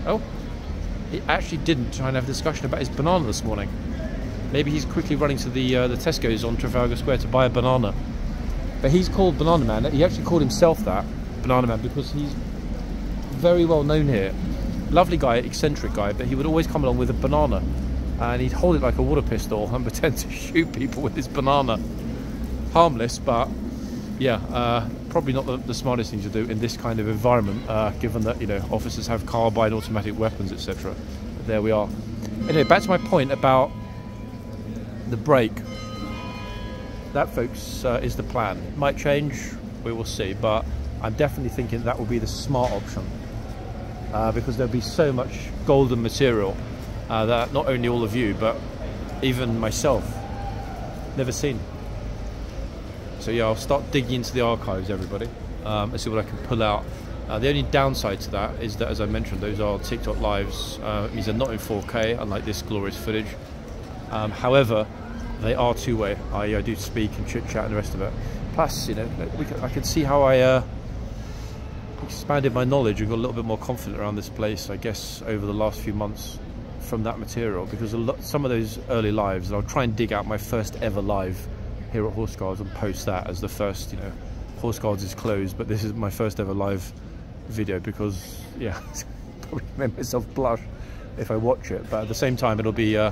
Oh, he actually didn't try and have a discussion about his banana this morning. Maybe he's quickly running to the uh, the Tesco's on Trafalgar Square to buy a banana. But he's called Banana Man. He actually called himself that, Banana Man, because he's very well known here. Lovely guy, eccentric guy, but he would always come along with a banana. And he'd hold it like a water pistol *laughs* and pretend to shoot people with his banana. Harmless, but yeah, uh, probably not the, the, smartest thing to do in this kind of environment, uh, given that you know officers have carbine, automatic weapons, etc. There we are. Anyway, back to my point about the break. That, folks, uh, is the plan. It might change, we will see, but I'm definitely thinking that will be the smart option uh, because there'll be so much golden material uh, that not only all of you, but even myself, never seen. So yeah, I'll start digging into the archives, everybody, um, and see what I can pull out. Uh, the only downside to that is that, as I mentioned, those are TikTok lives. Uh, means they're not in 4K, unlike this glorious footage. Um, however, they are two-way. I, I, do speak and chit-chat and the rest of it. Plus, you know, can, I can see how I uh, expanded my knowledge and got a little bit more confident around this place, I guess, over the last few months from that material. Because lot, some of those early lives, and I'll try and dig out my first ever live here at Horse Guards and post that as the first, you know, Horse Guards is closed, but this is my first ever live video because, yeah, *laughs* probably make myself blush if I watch it. But at the same time, it'll be uh,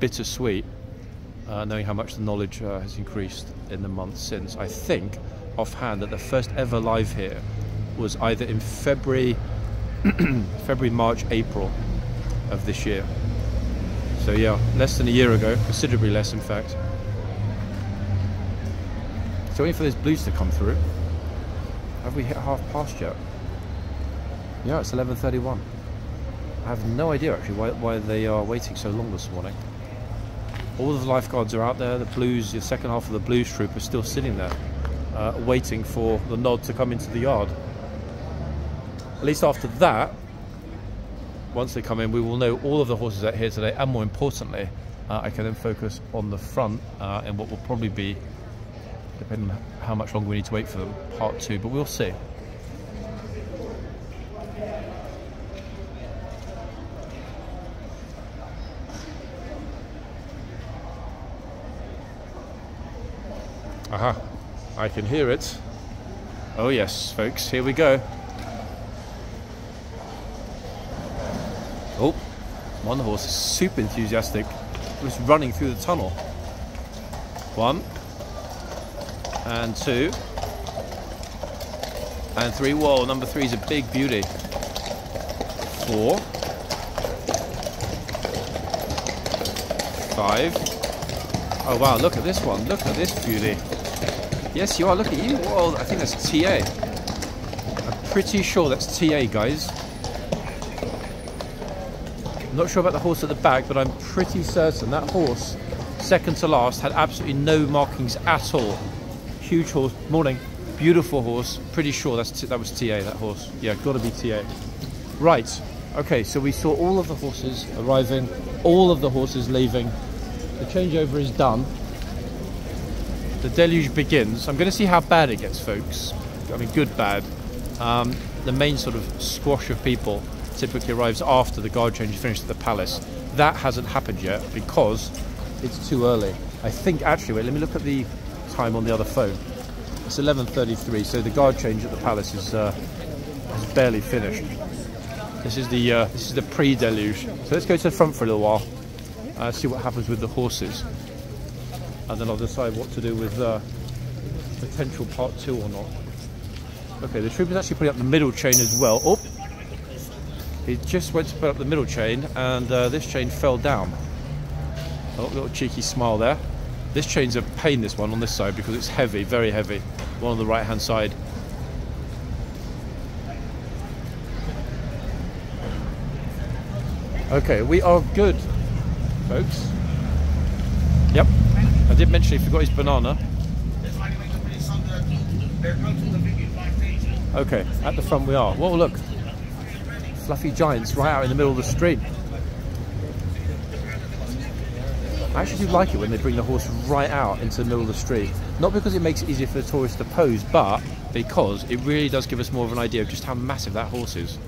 bittersweet uh, knowing how much the knowledge uh, has increased in the months since. I think offhand that the first ever live here was either in February, *clears throat* February, March, April of this year. So yeah, less than a year ago, considerably less in fact. So waiting for those blues to come through. Have we hit half past yet? Yeah, it's 11.31. I have no idea actually why, why they are waiting so long this morning. All of the lifeguards are out there. The blues, the second half of the blues troop are still sitting there, uh, waiting for the nod to come into the yard. At least after that, once they come in, we will know all of the horses out here today, and more importantly, uh, I can then focus on the front uh, and what will probably be depending on how much longer we need to wait for them, part two, but we'll see. Aha, I can hear it. Oh yes, folks, here we go. One horse is super enthusiastic, just running through the tunnel. One, and two and three. Whoa, number three is a big beauty. Four, five. Oh wow, look at this one. Look at this beauty. Yes, you are. Look at you. Whoa, I think that's TA. I'm pretty sure that's TA, guys. I'm not sure about the horse at the back, but I'm pretty certain that horse, second to last, had absolutely no markings at all huge horse. Morning. Beautiful horse. Pretty sure that's that was TA, that horse. Yeah, gotta be TA. Right. Okay, so we saw all of the horses arriving, all of the horses leaving. The changeover is done. The deluge begins. I'm going to see how bad it gets, folks. I mean, good, bad. Um, the main sort of squash of people typically arrives after the guard change is finished at the palace. That hasn't happened yet because it's too early. I think actually, wait, let me look at the time on the other phone. It's 11.33, so the guard change at the palace is, uh, is barely finished. This is the uh, this is the pre-deluge. So let's go to the front for a little while, uh, see what happens with the horses, and then I'll decide what to do with uh, potential part two or not. Okay, the troop is actually putting up the middle chain as well. Oh, he just went to put up the middle chain, and uh, this chain fell down. Oh, little cheeky smile there. This chain's a pain, this one, on this side, because it's heavy, very heavy. One on the right-hand side. Okay, we are good, folks. Yep. I did mention he forgot his banana. Okay, at the front we are. Whoa, look. Fluffy giants right out in the middle of the street. I actually do like it when they bring the horse right out into the middle of the street. Not because it makes it easier for the tourists to pose, but because it really does give us more of an idea of just how massive that horse is.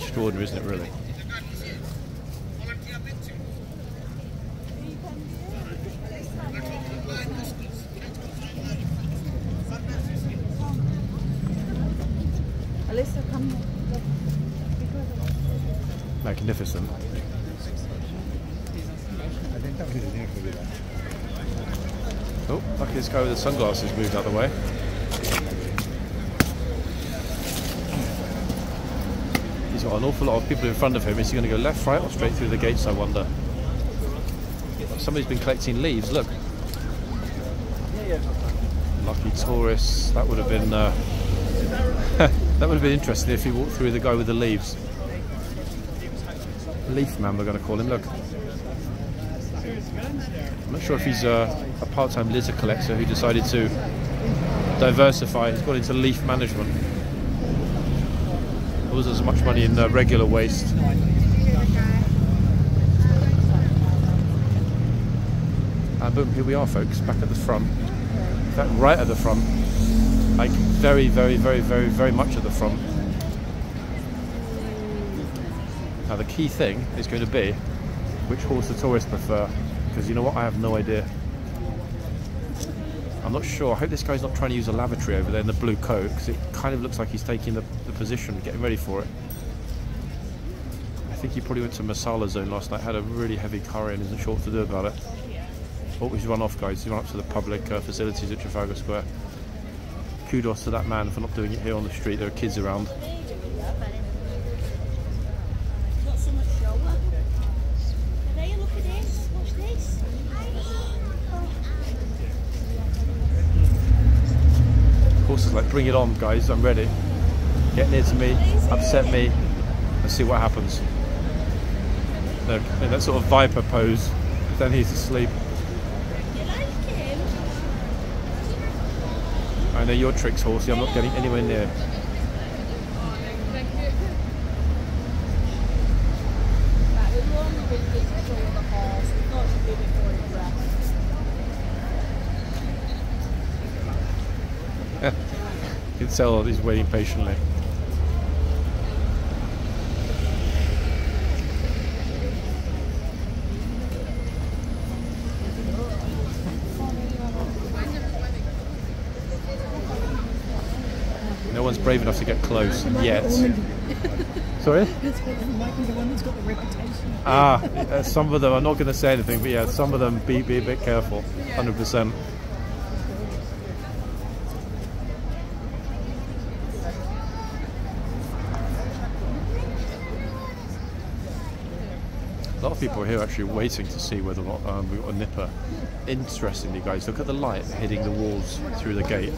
Extraordinary, isn't it, really? Magnificent. Oh, lucky this guy with the the way. He's got an awful lot of people in front of him. Is he going to go left, right, or straight through the gates, I wonder? Somebody's been collecting leaves, look. Lucky tourists. That would have been uh, *laughs* that would have been interesting if he walked through the guy with the leaves. Leaf man, we're going to call him. Look. I'm not sure if he's a, a part-time lizard collector who decided to diversify. He's gone into leaf management. There wasn't as much money in uh, regular waste. And boom, here we are, folks, back at the front. In fact, right at the front. Like, very, very, very, very, very much at the front. Now the key thing is going to be which horse the tourists prefer, because you know what, I have no idea. I'm not sure. I hope this guy's not trying to use a lavatory over there in the blue coat, because it kind of looks like he's taking the, the position, getting ready for it. I think he probably went to Masala Zone last night, had a really heavy curry and isn't sure what to do about it. Oh, he's run off, guys. He's run up to the public uh, facilities at Trafalgar Square. kudos to that man for not doing it here on the street. There are kids around. Not so much shower. There, look at this. Watch this. Horses like, bring it on, guys. I'm ready. Get near to me, upset me, and see what happens. Look, in that sort of viper pose. Then he's asleep. I know your tricks, horsey. I'm not getting anywhere near. Sell is waiting patiently. No one's brave enough to get close yet. *laughs* Sorry? Ah, uh, some of them, I'm not going to say anything, but yeah, some of them be, be a bit careful, 100%. we're here actually waiting to see whether or not um, we've got a nipper. Interestingly, guys, look at the light hitting the walls through the gate.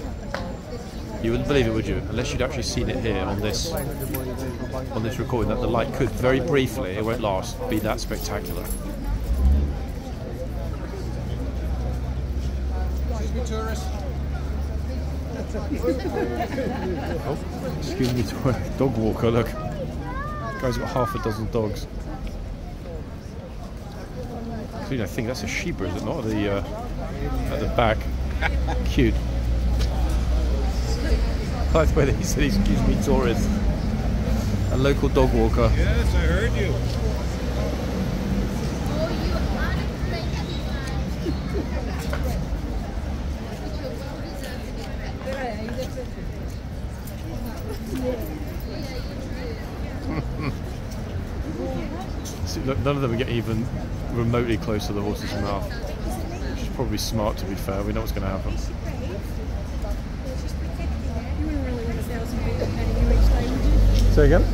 You wouldn't believe it, would you? Unless you'd actually seen it here on this on this recording, that the light could very briefly, it won't last, be that spectacular. Excuse me, tourist. *laughs* oh, excuse me, *laughs* dog walker. Look, guy's got half a dozen dogs. I think that's a Shiba, is it not? The uh, at the back, cute. I like the way that he said, "Excuse me, tourist." A local dog walker. Yes, I heard you. *laughs* See, look, none of them get even remotely close to the horse's mouth, which is probably smart. To be fair, we know what's going to happen. Say again.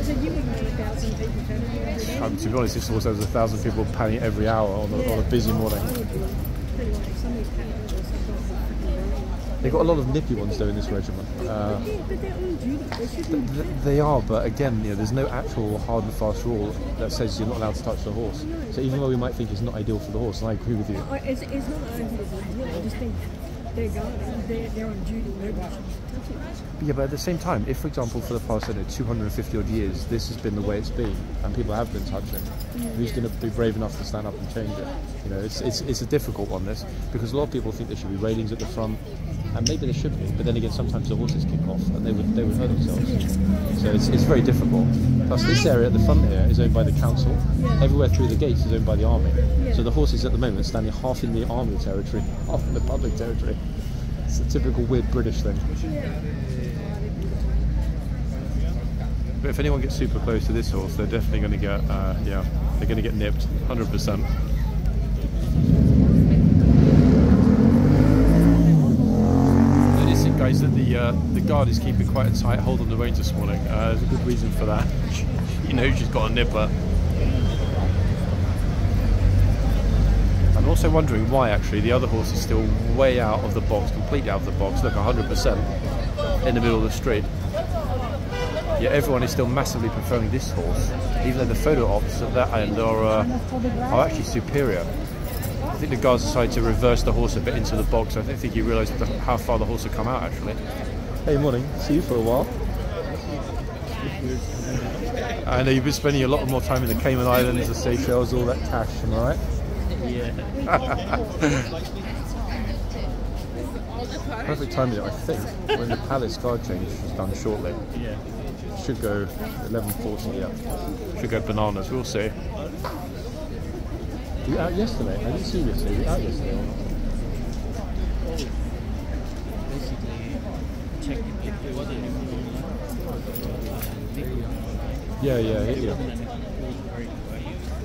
I. Um, to be honest, this horse has a thousand people panning every hour on a, on a busy morning. I would be. Tell you what, if somebody's patting you, they've got a lot of nippy ones though in this regiment. Uh. They are, but again, you know, there's no actual hard and fast rule that says you're not allowed to touch the horse. So even though we might think it's not ideal for the horse, and I agree with you, It's, not ideal. I just think they're. They're, on duty. Yeah, but at the same time, if, for example, for the past I know, 250 odd years, this has been the way it's been, and people have been touching, who's going to be brave enough to stand up and change it? You know, it's, it's, it's a difficult one, this, because a lot of people think there should be railings at the front, and maybe there should be, but then again, sometimes the horses kick off, and they would, they would hurt themselves. So it's, it's very difficult. Plus, this area at the front here is owned by the council. Everywhere through the gates is owned by the army. So the horses at the moment are standing half in the army territory, half in the public territory. It's a typical weird British thing. But if anyone gets super close to this horse, they're definitely going to get, uh, yeah, they're going to get nipped, 100%. Noticing, guys, that the uh, the guard is keeping quite a tight hold on the reins this morning. Uh, there's a good reason for that. *laughs* you know she's got a nipper. Also wondering why, actually, the other horse is still way out of the box, completely out of the box. Look, 100% in the middle of the street. Yet everyone is still massively preferring this horse, even though the photo ops at that end are, uh, are actually superior. I think the guards decided to reverse the horse a bit into the box. I don't think he realised how far the horse had come out, actually. Hey, morning. See you for a while. I know you've been spending a lot more time in the Cayman Islands, the Seychelles, all that cash, am I right? *laughs* Perfect timing, I think, when the Palace guard change is done shortly. Yeah. Should go 11.40, yeah. Should go bananas, we'll see. Were you out yesterday? I didn't see you yesterday. Were you out yesterday or not? Basically, checking if there was any video. Yeah, yeah, yeah. yeah. And then it goes very well.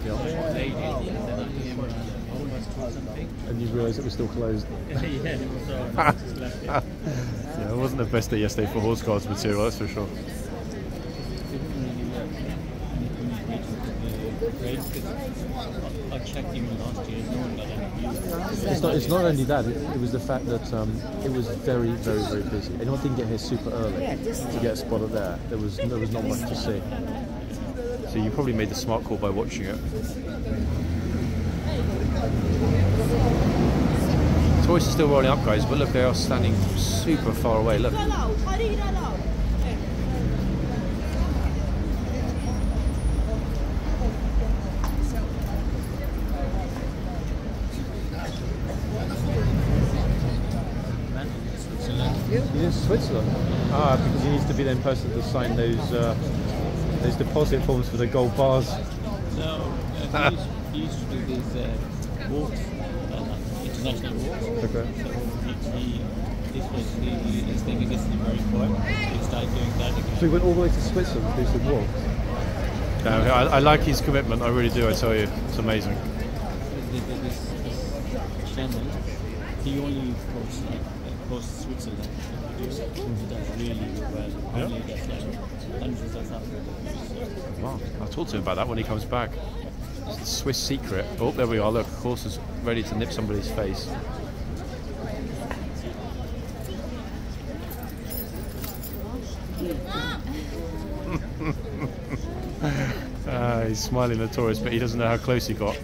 yeah. Lady, and then I came almost to something. And you realised it was still closed. *laughs* yeah, so I just left it. Yeah, it wasn't the best day yesterday for horse guards material, that's for sure. They didn't really have any communication with the grades because I checked even last year, no one got any views. It's not, it's not only that, it, it was the fact that um, it was very, very, very busy. Anyone didn't get here super early to get a spot up there. There was, there was not much to see. So you probably made the smart call by watching it. Toys are still rolling upgrades, but look, they are standing super far away. Look. He's in Switzerland. Ah, because he needs to be the person to sign those uh, those deposit forms for the gold bars. No, uh, he, used, he used to do these. Uh, walks, uh, international walks. Okay. So he, he, this was the, he was thinking this is very quiet. He started doing that again. So he went all the way to Switzerland to do some walks. No, I, I like his commitment. I really do. I tell you, it's amazing. This, this, this channel, he only posts like across Switzerland. videos. He does really well. Only does like hundreds of thousands of views. Wow. I'll talk to him about that when he comes back. It's the Swiss secret. Oh, there we are. Look, horse is ready to nip somebody's face. *laughs* Ah, he's smiling at tourists, but he doesn't know how close he got.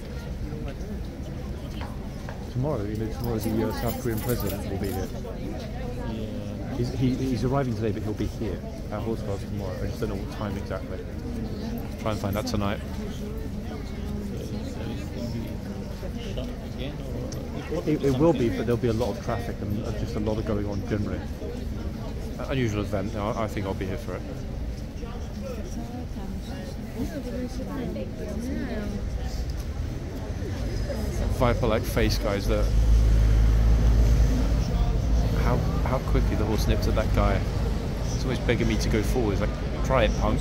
Tomorrow, you know, tomorrow the uh, South Korean president will be here. Yeah. He's, he, he's arriving today, but he'll be here at Horse Guards tomorrow. I just don't know what time exactly. Try and find out tonight. So, so it's going to be shut again or reported It, it will be, but there'll be a lot of traffic and uh, just a lot of going on generally. An unusual event. I think I'll be here for it. Viper-like face, guys. That how how quickly the horse nipped at that guy. It's always begging me to go forward. Like, try it, punk.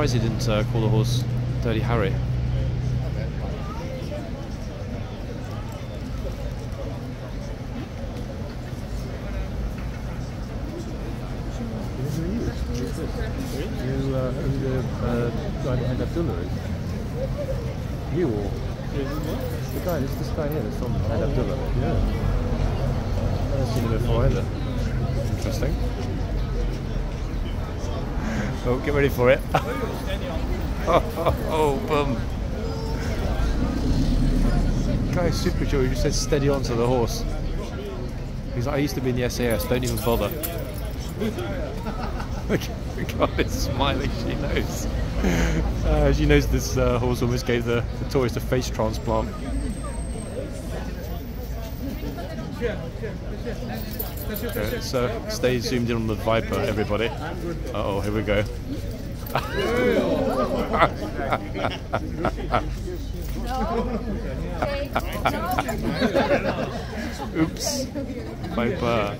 Surprised he didn't uh, call the horse Dirty Harry. You, who or? The guy, this, this guy here that's on behind Abdullah. Yeah. I've seen him before either. Interesting. Oh, get ready for it. oh, oh, oh, boom. Guy, super Joe, he just said steady on to the horse. He's like, I used to be in the SAS, don't even bother. *laughs* God it's smiling, she knows. Uh, she knows this uh, horse almost gave the, the tourist a face transplant. Okay, so stay zoomed in on the Viper, everybody. Uh oh, here we go. Oops. Viper.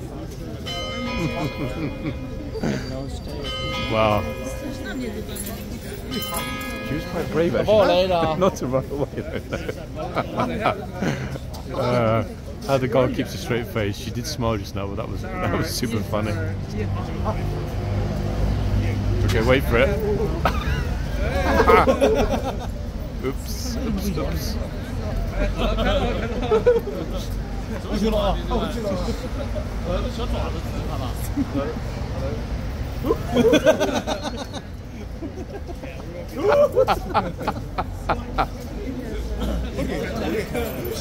Wow. She was quite brave actually. *laughs* Not to run away though. *laughs* uh, how the girl keeps a straight face. She did smile just now, but that was that was super funny. Okay, wait for it. *laughs* oops, oops, oops. *laughs*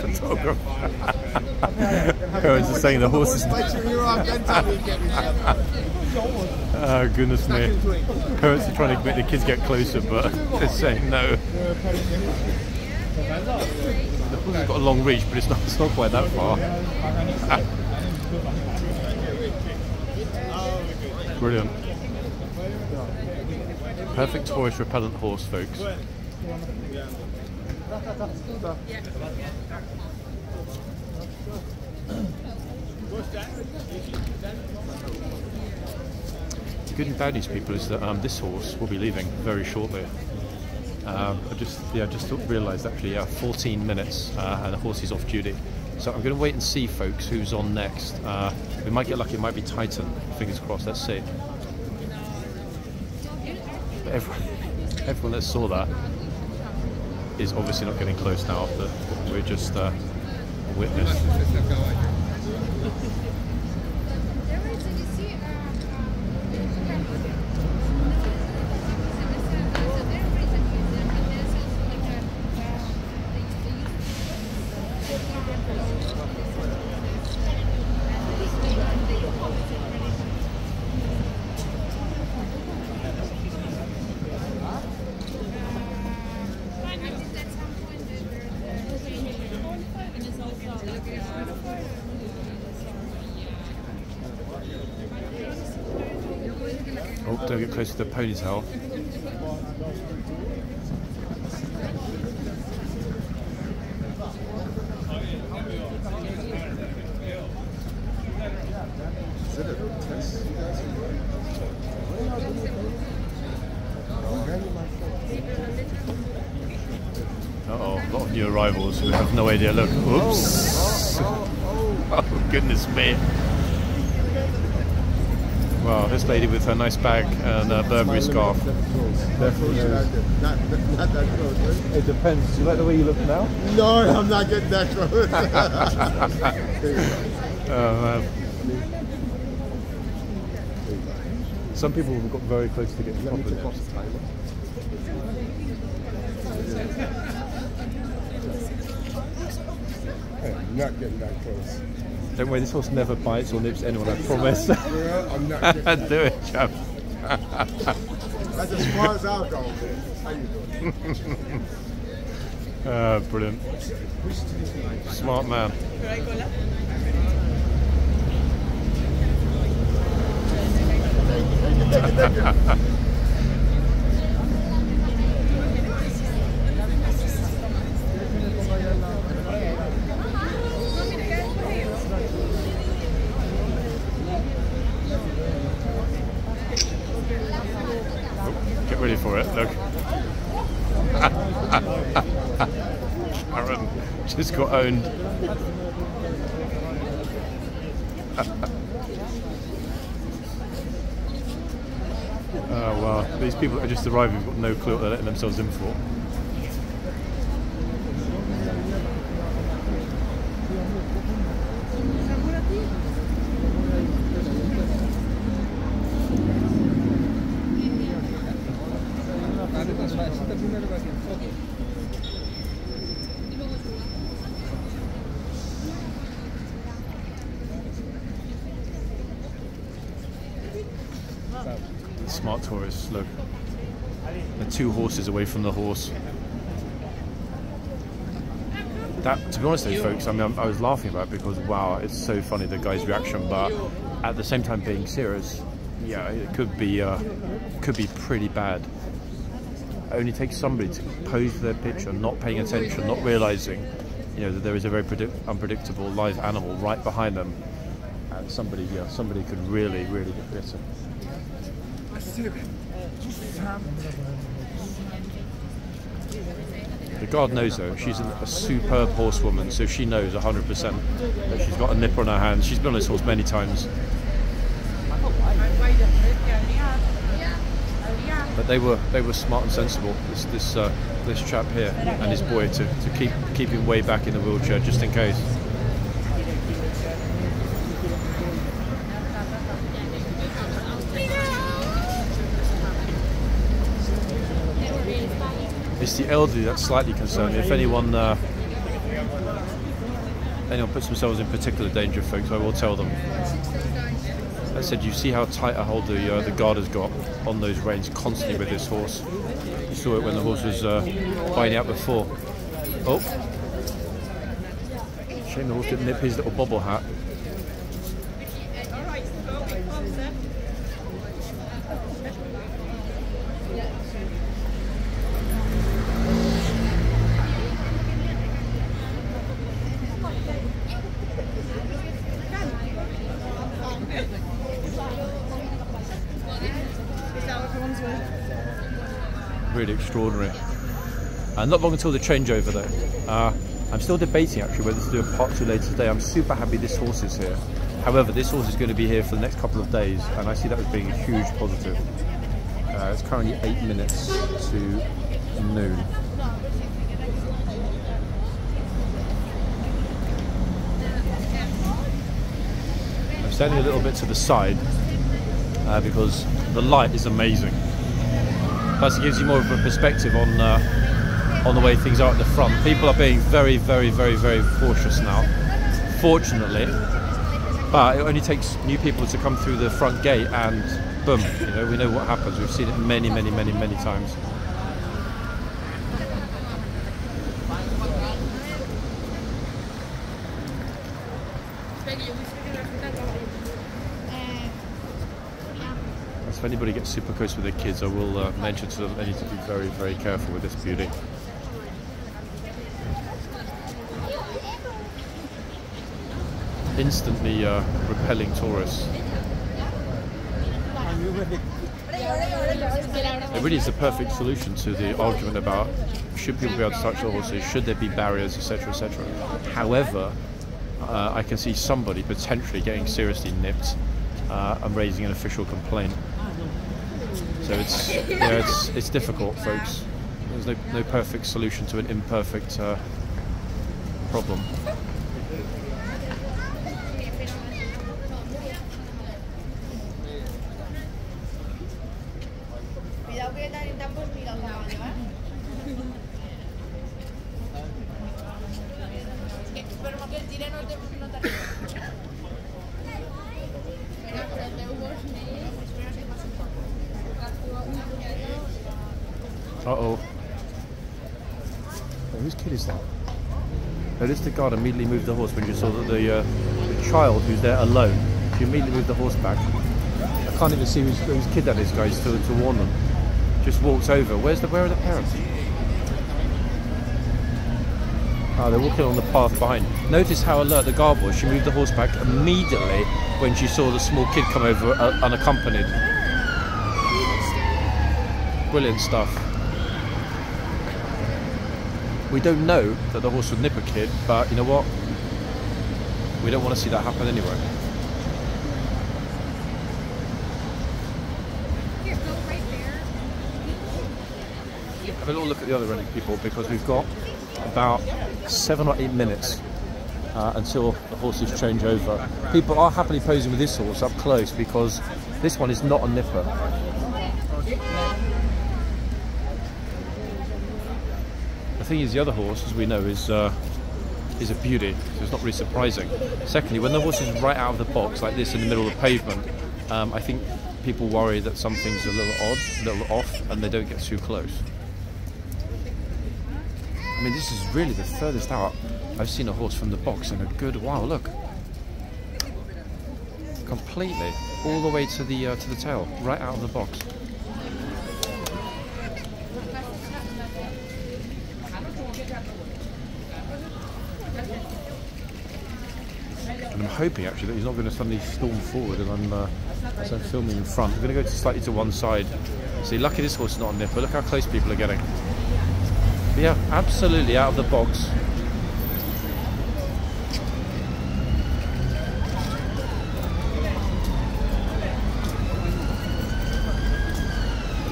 Photographer. *laughs* was just saying the horse is. Oh goodness me! Parents are trying to make the kids get closer, but *laughs* they're saying no. The horse has got a long reach, but it's not, it's not quite that far. *laughs* Brilliant. Perfect tourist repellent horse, folks. The good and bad news, people, is that um, this horse will be leaving very shortly. Um, I just yeah, just realised actually, yeah, 14 minutes, uh, and the horse is off duty. So I'm going to wait and see, folks, who's on next. Uh, we might get lucky. It might be Titan. Fingers crossed. Let's see. Everyone, *laughs* everyone that saw that is obviously not getting close now after what we just uh, witnessed. To the ponytail. Uh-oh, a lot of new arrivals who have no idea. Look, oops. Oh, goodness me. Wow, this lady with her nice bag and a Burberry scarf. Definitely. Not, not that close. It depends. Do you like the way you look now? No, I'm not getting that close. *laughs* Oh, man. Some people have got very close to getting compliments. I'm not getting that close. Don't worry, this horse never bites or nips anyone, I promise. *laughs* Girl, I'm not *laughs* Do it, chap. That's as far as I'll go. man. How you doing? *laughs* Ah, brilliant. Smart man. Get ready for it, look. Aaron just got owned. oh wow, these people that are just arriving have got no clue what they're letting themselves in for. Smart tourists, look. They're two horses away from the horse. That, to be honest, though, folks, I mean, I'm- was laughing about it because wow, it's so funny the guy's reaction, but at the same time being serious, yeah, it could be, uh, could be pretty bad. It only takes somebody to pose their picture, not paying attention, not realizing, you know, that there is a very predict- unpredictable live animal right behind them, and somebody, yeah, somebody could really, really get bitten. The guard knows though, she's a superb horsewoman, so she knows 100% that she's got a nipper on her hand. She's been on this horse many times. But they were they were smart and sensible. This this uh, this chap here and his boy to, to keep keep him way back in the wheelchair just in case. The elderly that's slightly concerning. If anyone uh, anyone puts themselves in particular danger, folks, I will tell them. I said, you see how tight a hold the uh, the guard has got on those reins constantly with this horse. You saw it when the horse was uh, out before. Oh, Shame the horse didn't nip his little bobble hat. Really extraordinary. Not long until the changeover though. Uh, I'm still debating actually whether to do a part two later today. I'm super happy this horse is here. However, this horse is going to be here for the next couple of days, and I see that as being a huge positive. Uh, it's currently eight minutes to noon. I'm standing a little bit to the side uh, because the light is amazing. Plus, it gives you more of a perspective on uh, on the way things are at the front. People are being very, very, very, very cautious now. Fortunately, but it only takes new people to come through the front gate, and boom, you know, we know what happens. We've seen it many, many, many, many times. If anybody gets super close with their kids, I will uh, mention to them they need to be very, very careful with this beauty. Instantly uh, repelling tourists. It really is the perfect solution to the argument about should people be able to touch the horses, should there be barriers, etc., etc. However, uh, I can see somebody potentially getting seriously nipped uh, and raising an official complaint. So it's yeah, it's it's difficult, folks. There's no no perfect solution to an imperfect uh, problem. Guard immediately moved the horse when she saw that the, uh, the child who's there alone. She immediately moved the horse back. I can't even see whose, whose kid that is, guys, to, to warn them. Just walks over. Where's the where are the parents? Ah, they're walking on the path behind. Notice how alert the guard was. She moved the horse back immediately when she saw the small kid come over uh, unaccompanied. Brilliant stuff. We don't know that the horse would nip a kid, but you know what? We don't want to see that happen anyway. Have a little look at the other running people because we've got about seven or eight minutes uh, until the horses change over. People are happily posing with this horse up close because this one is not a nipper. Thing is, the other horse, as we know, is uh, is a beauty, so it's not really surprising. Secondly, when the horse is right out of the box like this in the middle of the pavement, um, I think people worry that something's a little odd, a little off, and they don't get too close. I mean, this is really the furthest out I've seen a horse from the box in a good while. Look, completely, all the way to the uh, to the tail, right out of the box. Hoping actually that he's not going to suddenly storm forward and I'm, uh, as I'm filming in front. I'm going to go slightly to one side. See, lucky this horse is not a nipper. Look how close people are getting. But yeah, absolutely out of the box.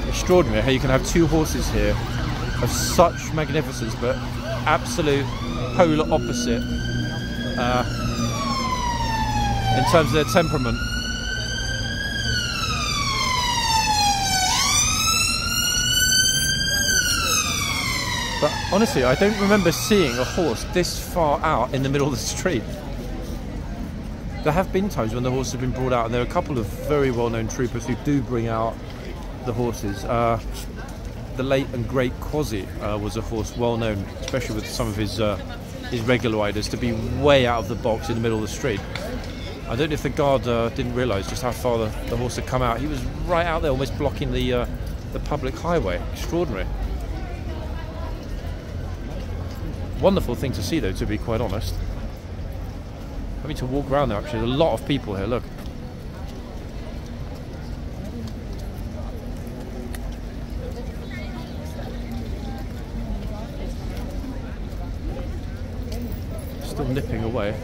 Extraordinary how you can have two horses here of such magnificence, but absolute polar opposite uh, in terms of their temperament. But honestly, I don't remember seeing a horse this far out in the middle of the street. There have been times when the horse has been brought out, and there are a couple of very well-known troopers who do bring out the horses. Uh, the late and great Quasi uh, was a horse well known, especially with some of his uh, his regular riders to be way out of the box in the middle of the street. I don't know if the guard uh, didn't realise just how far the, the horse had come out. He was right out there, almost blocking the uh, the public highway. Extraordinary. Wonderful thing to see, though, to be quite honest. Having to walk around there, actually, there's a lot of people here. Look. Still nipping away.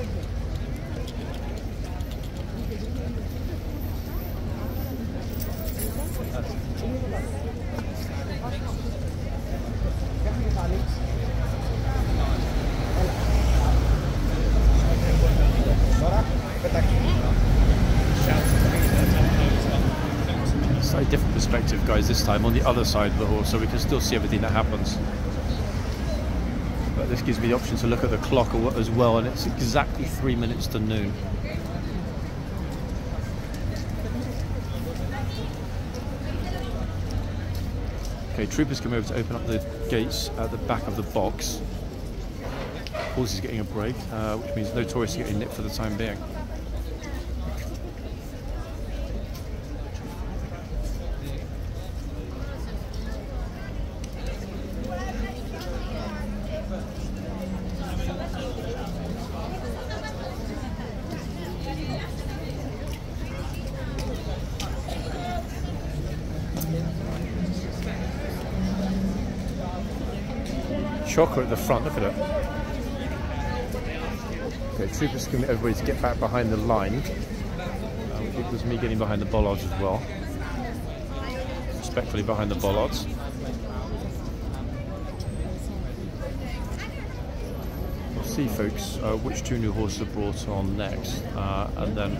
Slightly different time on the other side of the horse, so we can still see everything that happens. But this gives me the option to look at the clock as well, and it's exactly three minutes to noon. Okay, troopers come over to open up the gates at the back of the box. Horse is getting a break, uh, which means no tourists are getting nipped for the time being. Chocker at the front, look at it. Okay, troopers can everybody to get back behind the line. Um, it was me getting behind the bollards as well. Respectfully behind the bollards. We'll see, folks, uh, which two new horses are brought on next, uh, and then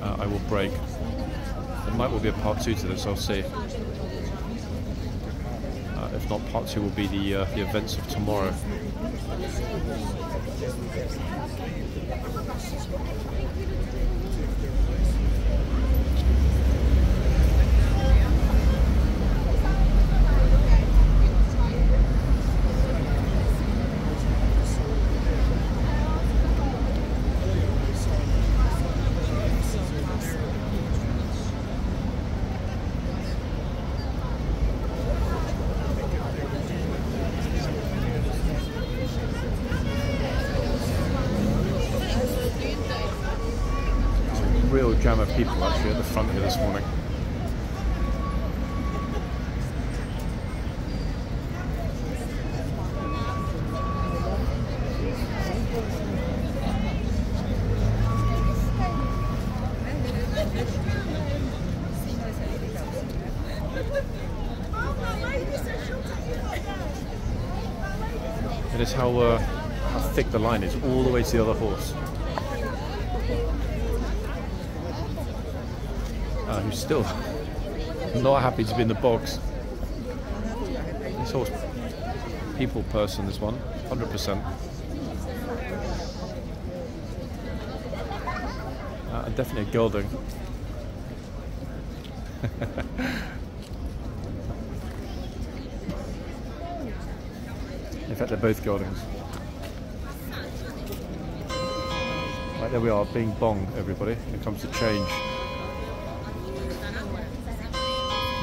uh, I will break. There might well be a part two to this, I'll see. Not, part two will be the uh, the events of tomorrow. real jam of people actually at the front here this morning. It is how, uh, how thick the line is all the way to the other horse. uh, who's still *laughs* not happy to be in the box. This horse, people person, this one, 100%. Uh, definitely a gelding. *laughs* in fact, they're both geldings. There we are, being bonged, everybody. Here comes the change.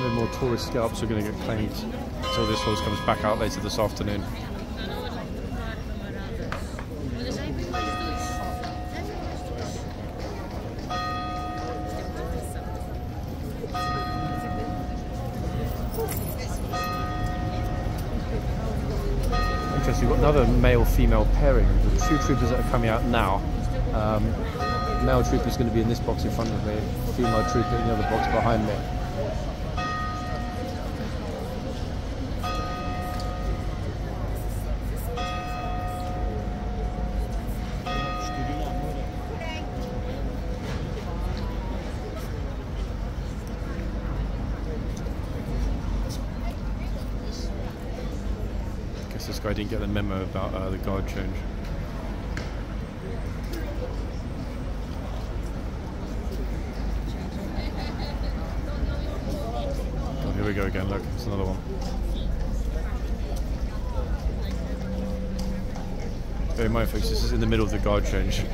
No more tourist scalps are going to get claimed until this horse comes back out later this afternoon. Interesting, we've got another male-female pairing. The two troopers that are coming out now. Um, male trooper is going to be in this box in front of me, female trooper in the other box behind me. Guess this guy didn't get the memo about uh, the guard change. Oh, here we go again, look, it's another one. Bear in mind, folks, this is in the middle of the guard change. *laughs*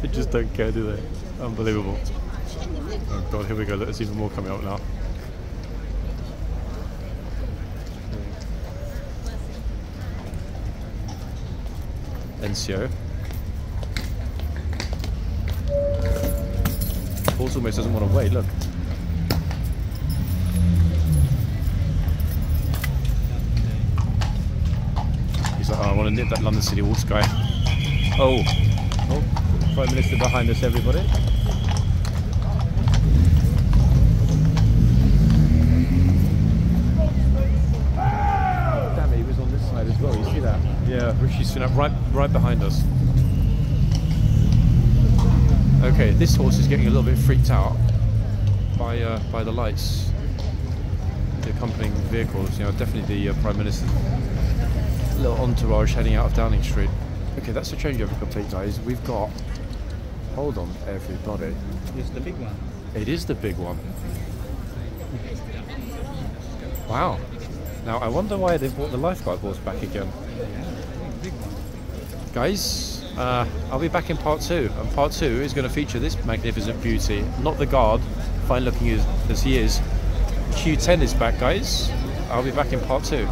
They just don't care, do they? Unbelievable. Oh god, here we go. Look, There's even more coming up now. NCO. Horse almost doesn't want to wait, look. Want to nip that London City Horse guy. Oh, oh, Prime Minister behind us, everybody. Damn it, he was on this side as well. You see that? Yeah, Rishi Sunak right, right behind us. Okay, this horse is getting a little bit freaked out by uh, by the lights, the accompanying vehicles. You know, definitely the uh, Prime Minister's little entourage heading out of Downing Street. Okay, that's a changeover complete, guys. We've got. Hold on, everybody. It's the big one. It is the big one. Wow. Now I wonder why they brought the lifeguard horse back again. Big one. Guys, uh, I'll be back in part two, and part two is going to feature this magnificent beauty. Not the guard, fine looking as, as he is. Q10 is back, guys. I'll be back in part two.